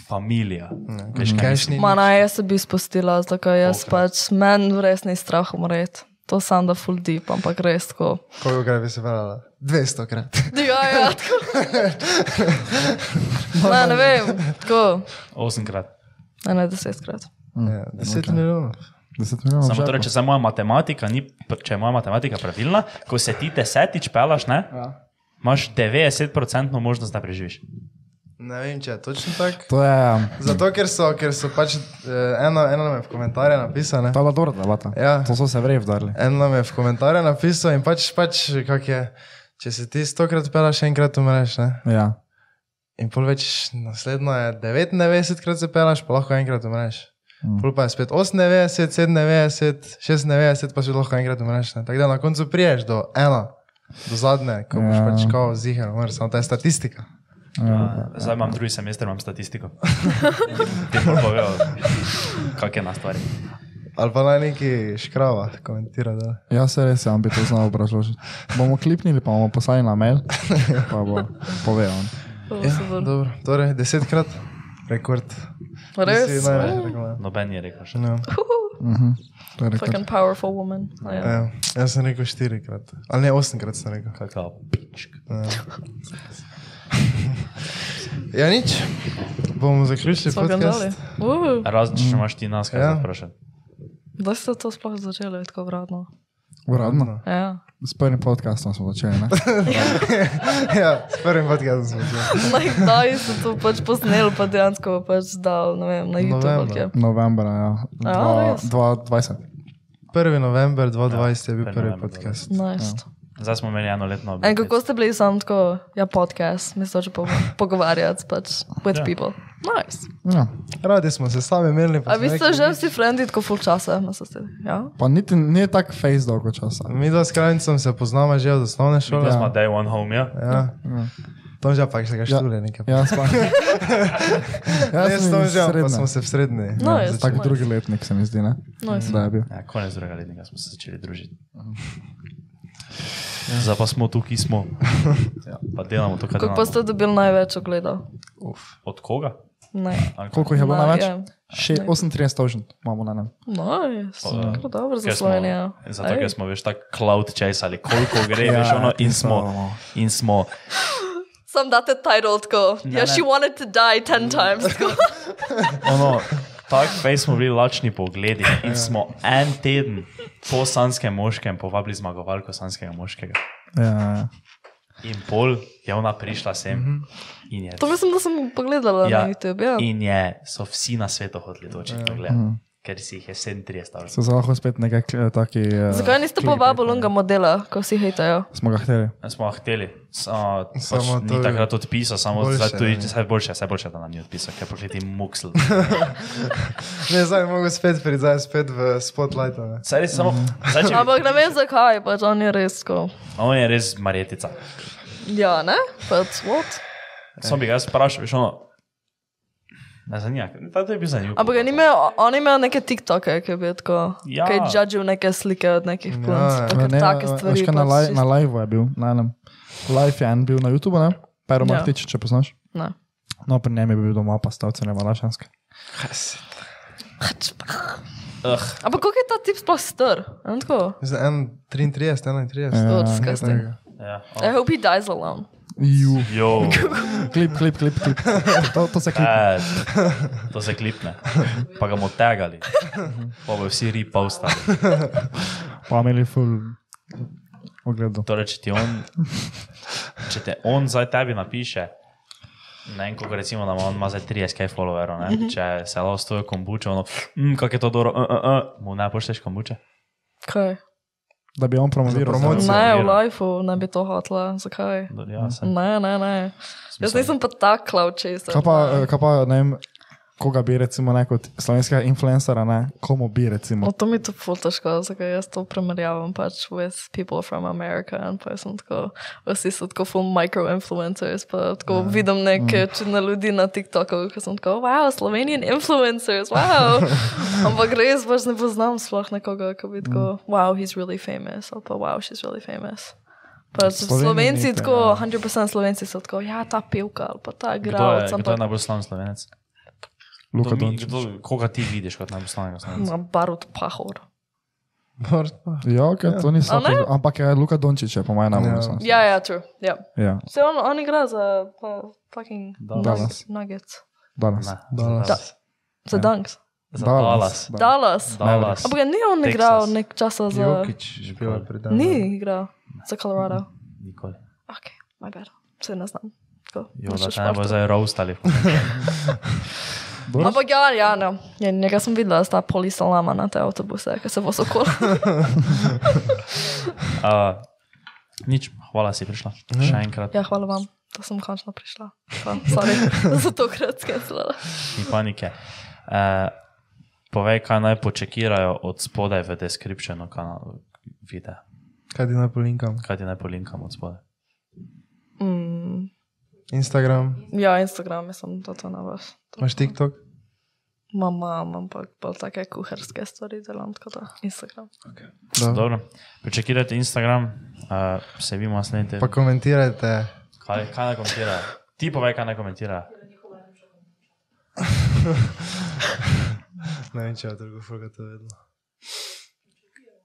familija. Veš, kaj Cash ni Ma naj, jaz se bi spustila, zato ker jaz Kolikrat? pač, meni res ni strah umreti. To sam da full deep, ampak res tako. Koliko krat bi se pelala? 200 krat. Ja, ja, tako. Ne, ne vem, tako. Osemkrat. Ne, ne, desetkrat. Ja, 10 milijonov. 10 milijonov. Samo torej, če se moja matematika, ni, če je moja matematika pravilna, ko se ti desetič pelaš, ne, Ja. imaš 90% možnost, da preživiš. Ne vem, če je točno tako. To je, Zato, ker so, ker so pač, eh, eno, eno nam je v komentarje napisano. to je bila dobra debata. Ja. To so se vrej vdarili. En nam je v komentarje napisal in pač, pač kak je, če se ti stokrat pelaš, enkrat umreš. Ne? Ja. In pol več naslednjo je 99 krat se pelaš, pa lahko enkrat umreš. Mm. Pol pa je spet 98, 97, 96, pa še lahko enkrat umreš. ne. Tako da na koncu priješ do ena, do zadnje, ko boš Ja. pač kao zihar, samo to je statistika. Uh, zdaj imam drugi semester, imam statistiko. Ti bolj povejo, kak je na stvari. Ali pa naj neki škrava komentira. Da. Ja, se res, ja, bi to znal obrazložiti. Bomo klipnili, pa bomo poslali na mail, pa bo povedal. Ja, dobro, torej desetkrat rekord. Res? Si rekel, ja. Noben je rekel še. Rekel. Fucking powerful woman. Ja. Ja, jaz sem rekel štirikrat. Ali ne, osemkrat sem rekel. Kakao pička. Ja, nič. Bomo zaključili podcast. Uh, Razen, če imaš ti nas, kaj Ja. ja. vprašati. da ste to sploh začeli tako vratno. Uradno. Ja. S prvim podcastom smo začeli. ne? ja, s prvim podcastom smo začeli. Kdaj ste to pač posneli, pa dejansko pač dal, ne vem, na YouTube. Novembra. Novembra, ja. Dva- res? 2020. 1. november 2020 je bil prvi podcast. Nice. Zdaj smo imeli eno letno In kako ste bili sam tako, ja, podcast, mislim, že po, pogovarjati pač with Ja. people. Nice. Ja. Radi smo se sami imeli. pa A vi ste že vsi frendi tako full časa, mislite? Ja. Pa niti ni tako face dolgo časa. Mi dva s krajnicom se poznamo že od osnovne šole. Da smo day one home, ja. Ja. Tom že pa še ga štule nekaj. Ja, spa. ja, s sem že, pa srednje. smo se v srednji. No, jaz Tak nice. drugi letnik se mi zdi, ne? Nice. Da je bil. ja konec drugega letnika smo se začeli družiti. Zdaj pa smo tukaj, smo. Ja, pa delamo to, kar Kako delamo. ste dobili največ ogledov? Od koga? Ne. Ali? Koliko jih je bilo Na- največ? ja. Še 38 tožen imamo na. Nice. Ja. Kar dobro za Slovenijo. Zato, ker smo veš tako cloud chasali, koliko gre, Ja, veš, ono, in tisto. smo, in smo Sam date title tako. Ne, Yeah, ne. she wanted to die ten times. ono, tak fej smo bili lačni pogledi in smo en teden po sanskem moškem povabili zmagovalko sanskega moškega. Ja, ja. In pol je ona prišla sem in je, To mislim, da sem pogledala Ja. na YouTube. Ja. in je so vsi na svetu hoteli to očitno gledati, ker si jih je 37 stavil. Se za lahko spet nekaj kl- taki. Uh, Zakaj niste povabili unga modela, ko vsi hejtajo? Smo ga hteli. Smo ga hteli, samo pač Samo to ni je takrat odpisal, samo boljše, zdaj tu je ne. vse boljše, vse boljše, da nam ni odpisal, ker pogledi muksl. Ne, zdaj mogo spet priti, zdaj spet v spotlightu. ne. Saj res samo, zdaj če bi, Ampak ne vem zakaj, pač on je res tako. on je res marjetica. Ja, ne? Pač what? Samo bi ga jaz vprašal, veš ono, ne zanima, ta to je bil zanimiv. Ampak je imel, on je imel neke TikToke, ki bi tako, Ja. ki je judžil neke slike od nekih punc. Ja, pa kar take stvari. veš, kaj na, pač li, čisto- na live je bil, na enem. Live je en bil na YouTube, ne? Pero Ja. Martič, če poznaš. Ne. No, pri njem je bil doma, pa stavce ne valašanske. Uh, Ampak koliko je ta tip sploh star? En tako? Zdaj en 33, 31. Ja. Oh, disgusting. ja, I hope he dies alone. Jo, Klip, klip, klip, klip. To, to se klip. eh, to se klipne, pa ga bomo tegali, pa bo vsi ripostali. Pa imeli full ogledu. Torej, če ti on, če te on zdaj tebi napiše, ne vem, koliko recimo, da ima on ima zdaj 30k followerov, ne? če se lahko s tvojo kombučo, ono, mm, kako je to dobro, uh, uh, uh, mu ne pošteš kombuče. Kaj? Da bi on promoviral. Ne, v lifeu ne bi to hotla. Zakaj? Ja. Ne, ne, ne. Jaz nisem pa tak cloud chaser. Kaj pa, eh, kaj pa, ne vem, koga bi recimo neko od slovenskega influencera, ne? Komu bi recimo? No, to mi je to ful težko, zakaj jaz to primerjavam pač with people from America in pa sem tako, vsi so tako full micro-influencers, pa tako Ja. vidim neke Mm. čudne ljudi na TikToku, ki sem tako, wow, Slovenian influencers, wow. Ampak res pač ne poznam sploh nekoga, ki bi tako, Mm. wow, he's really famous, ali pa wow, she's really famous. Pač Slovenci tako, ja. 100% Slovenci so tako, ja, ta pevka ali pa ta Kdo je, igralec, kdo je najbolj slaven slovenec? Luka Dončić. kdo- Koga ti vidiš kot najbolj slavnega slovenca? Ma, Barut Pahor. Ja, ker to ni ne? Ampak je Luka Dončić, je po mojem najbolj Ja. Ja, ja, true, ja. Ja, Se on, on igra za uh, fucking Dallas. Nuggets. danes. Ne, Dallas. za Da. Za Dunks. Za Dallas. Dallas. Dallas. Dallas. Ampak ni on Texas. igral nek časa za... Jokic špila pred nami. Ni igral za Colorado. Nikoli. Ok, my bad. Se ne znam. Tako, Jo, da ne bo zdaj roastali. Boris? Ampak ja, ja, no. Ja, njega sem videla, sta polisalama na te avtobuse, ki se vozijo okoli. Uh, nič, hvala si prišla. Še enkrat, ja, hvala vam, da sem končno prišla. Pa, sorry, za to krat skenslala. ni panike. Uh, povej, kaj naj počekirajo od spodaj v descriptionu kanala videa. Kaj ti naj polinkam? Kaj ti naj polinkam od spodaj? Mm, Instagram, ja, Instagram, mislim, da to na vas. Imaš TikTok? Mama, ampak bolj take kuharske stvari delam, tako da Instagram. Da. Dobro, počekirajte Instagram, uh, se vidimo naslednji Pa teden. komentirajte. Kaj, kaj naj komentira? Ti povej, kaj naj komentira. Ne vem, če je drugo, fuga to vedno.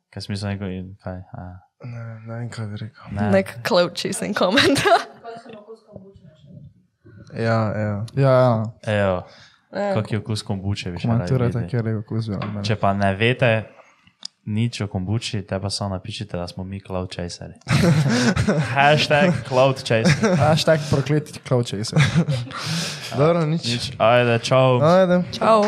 Kaj smisel neko in kaj? A, Ne, ne vem, kaj bi rekel. ne. Nek cloud chasing comment. Ja, ja. Ja, ja. Ejo, kak je okus kombuče, radi Komentirajte, videli. kjer je okus bil. Če pa ne veste nič o kombuči, te pa samo napišite, da smo mi cloud chaseri. Hashtag cloud chaser. Hashtag prokleti cloud chaser. Dobro, nič. Nič, ajde, čau. Ajde. Ciao.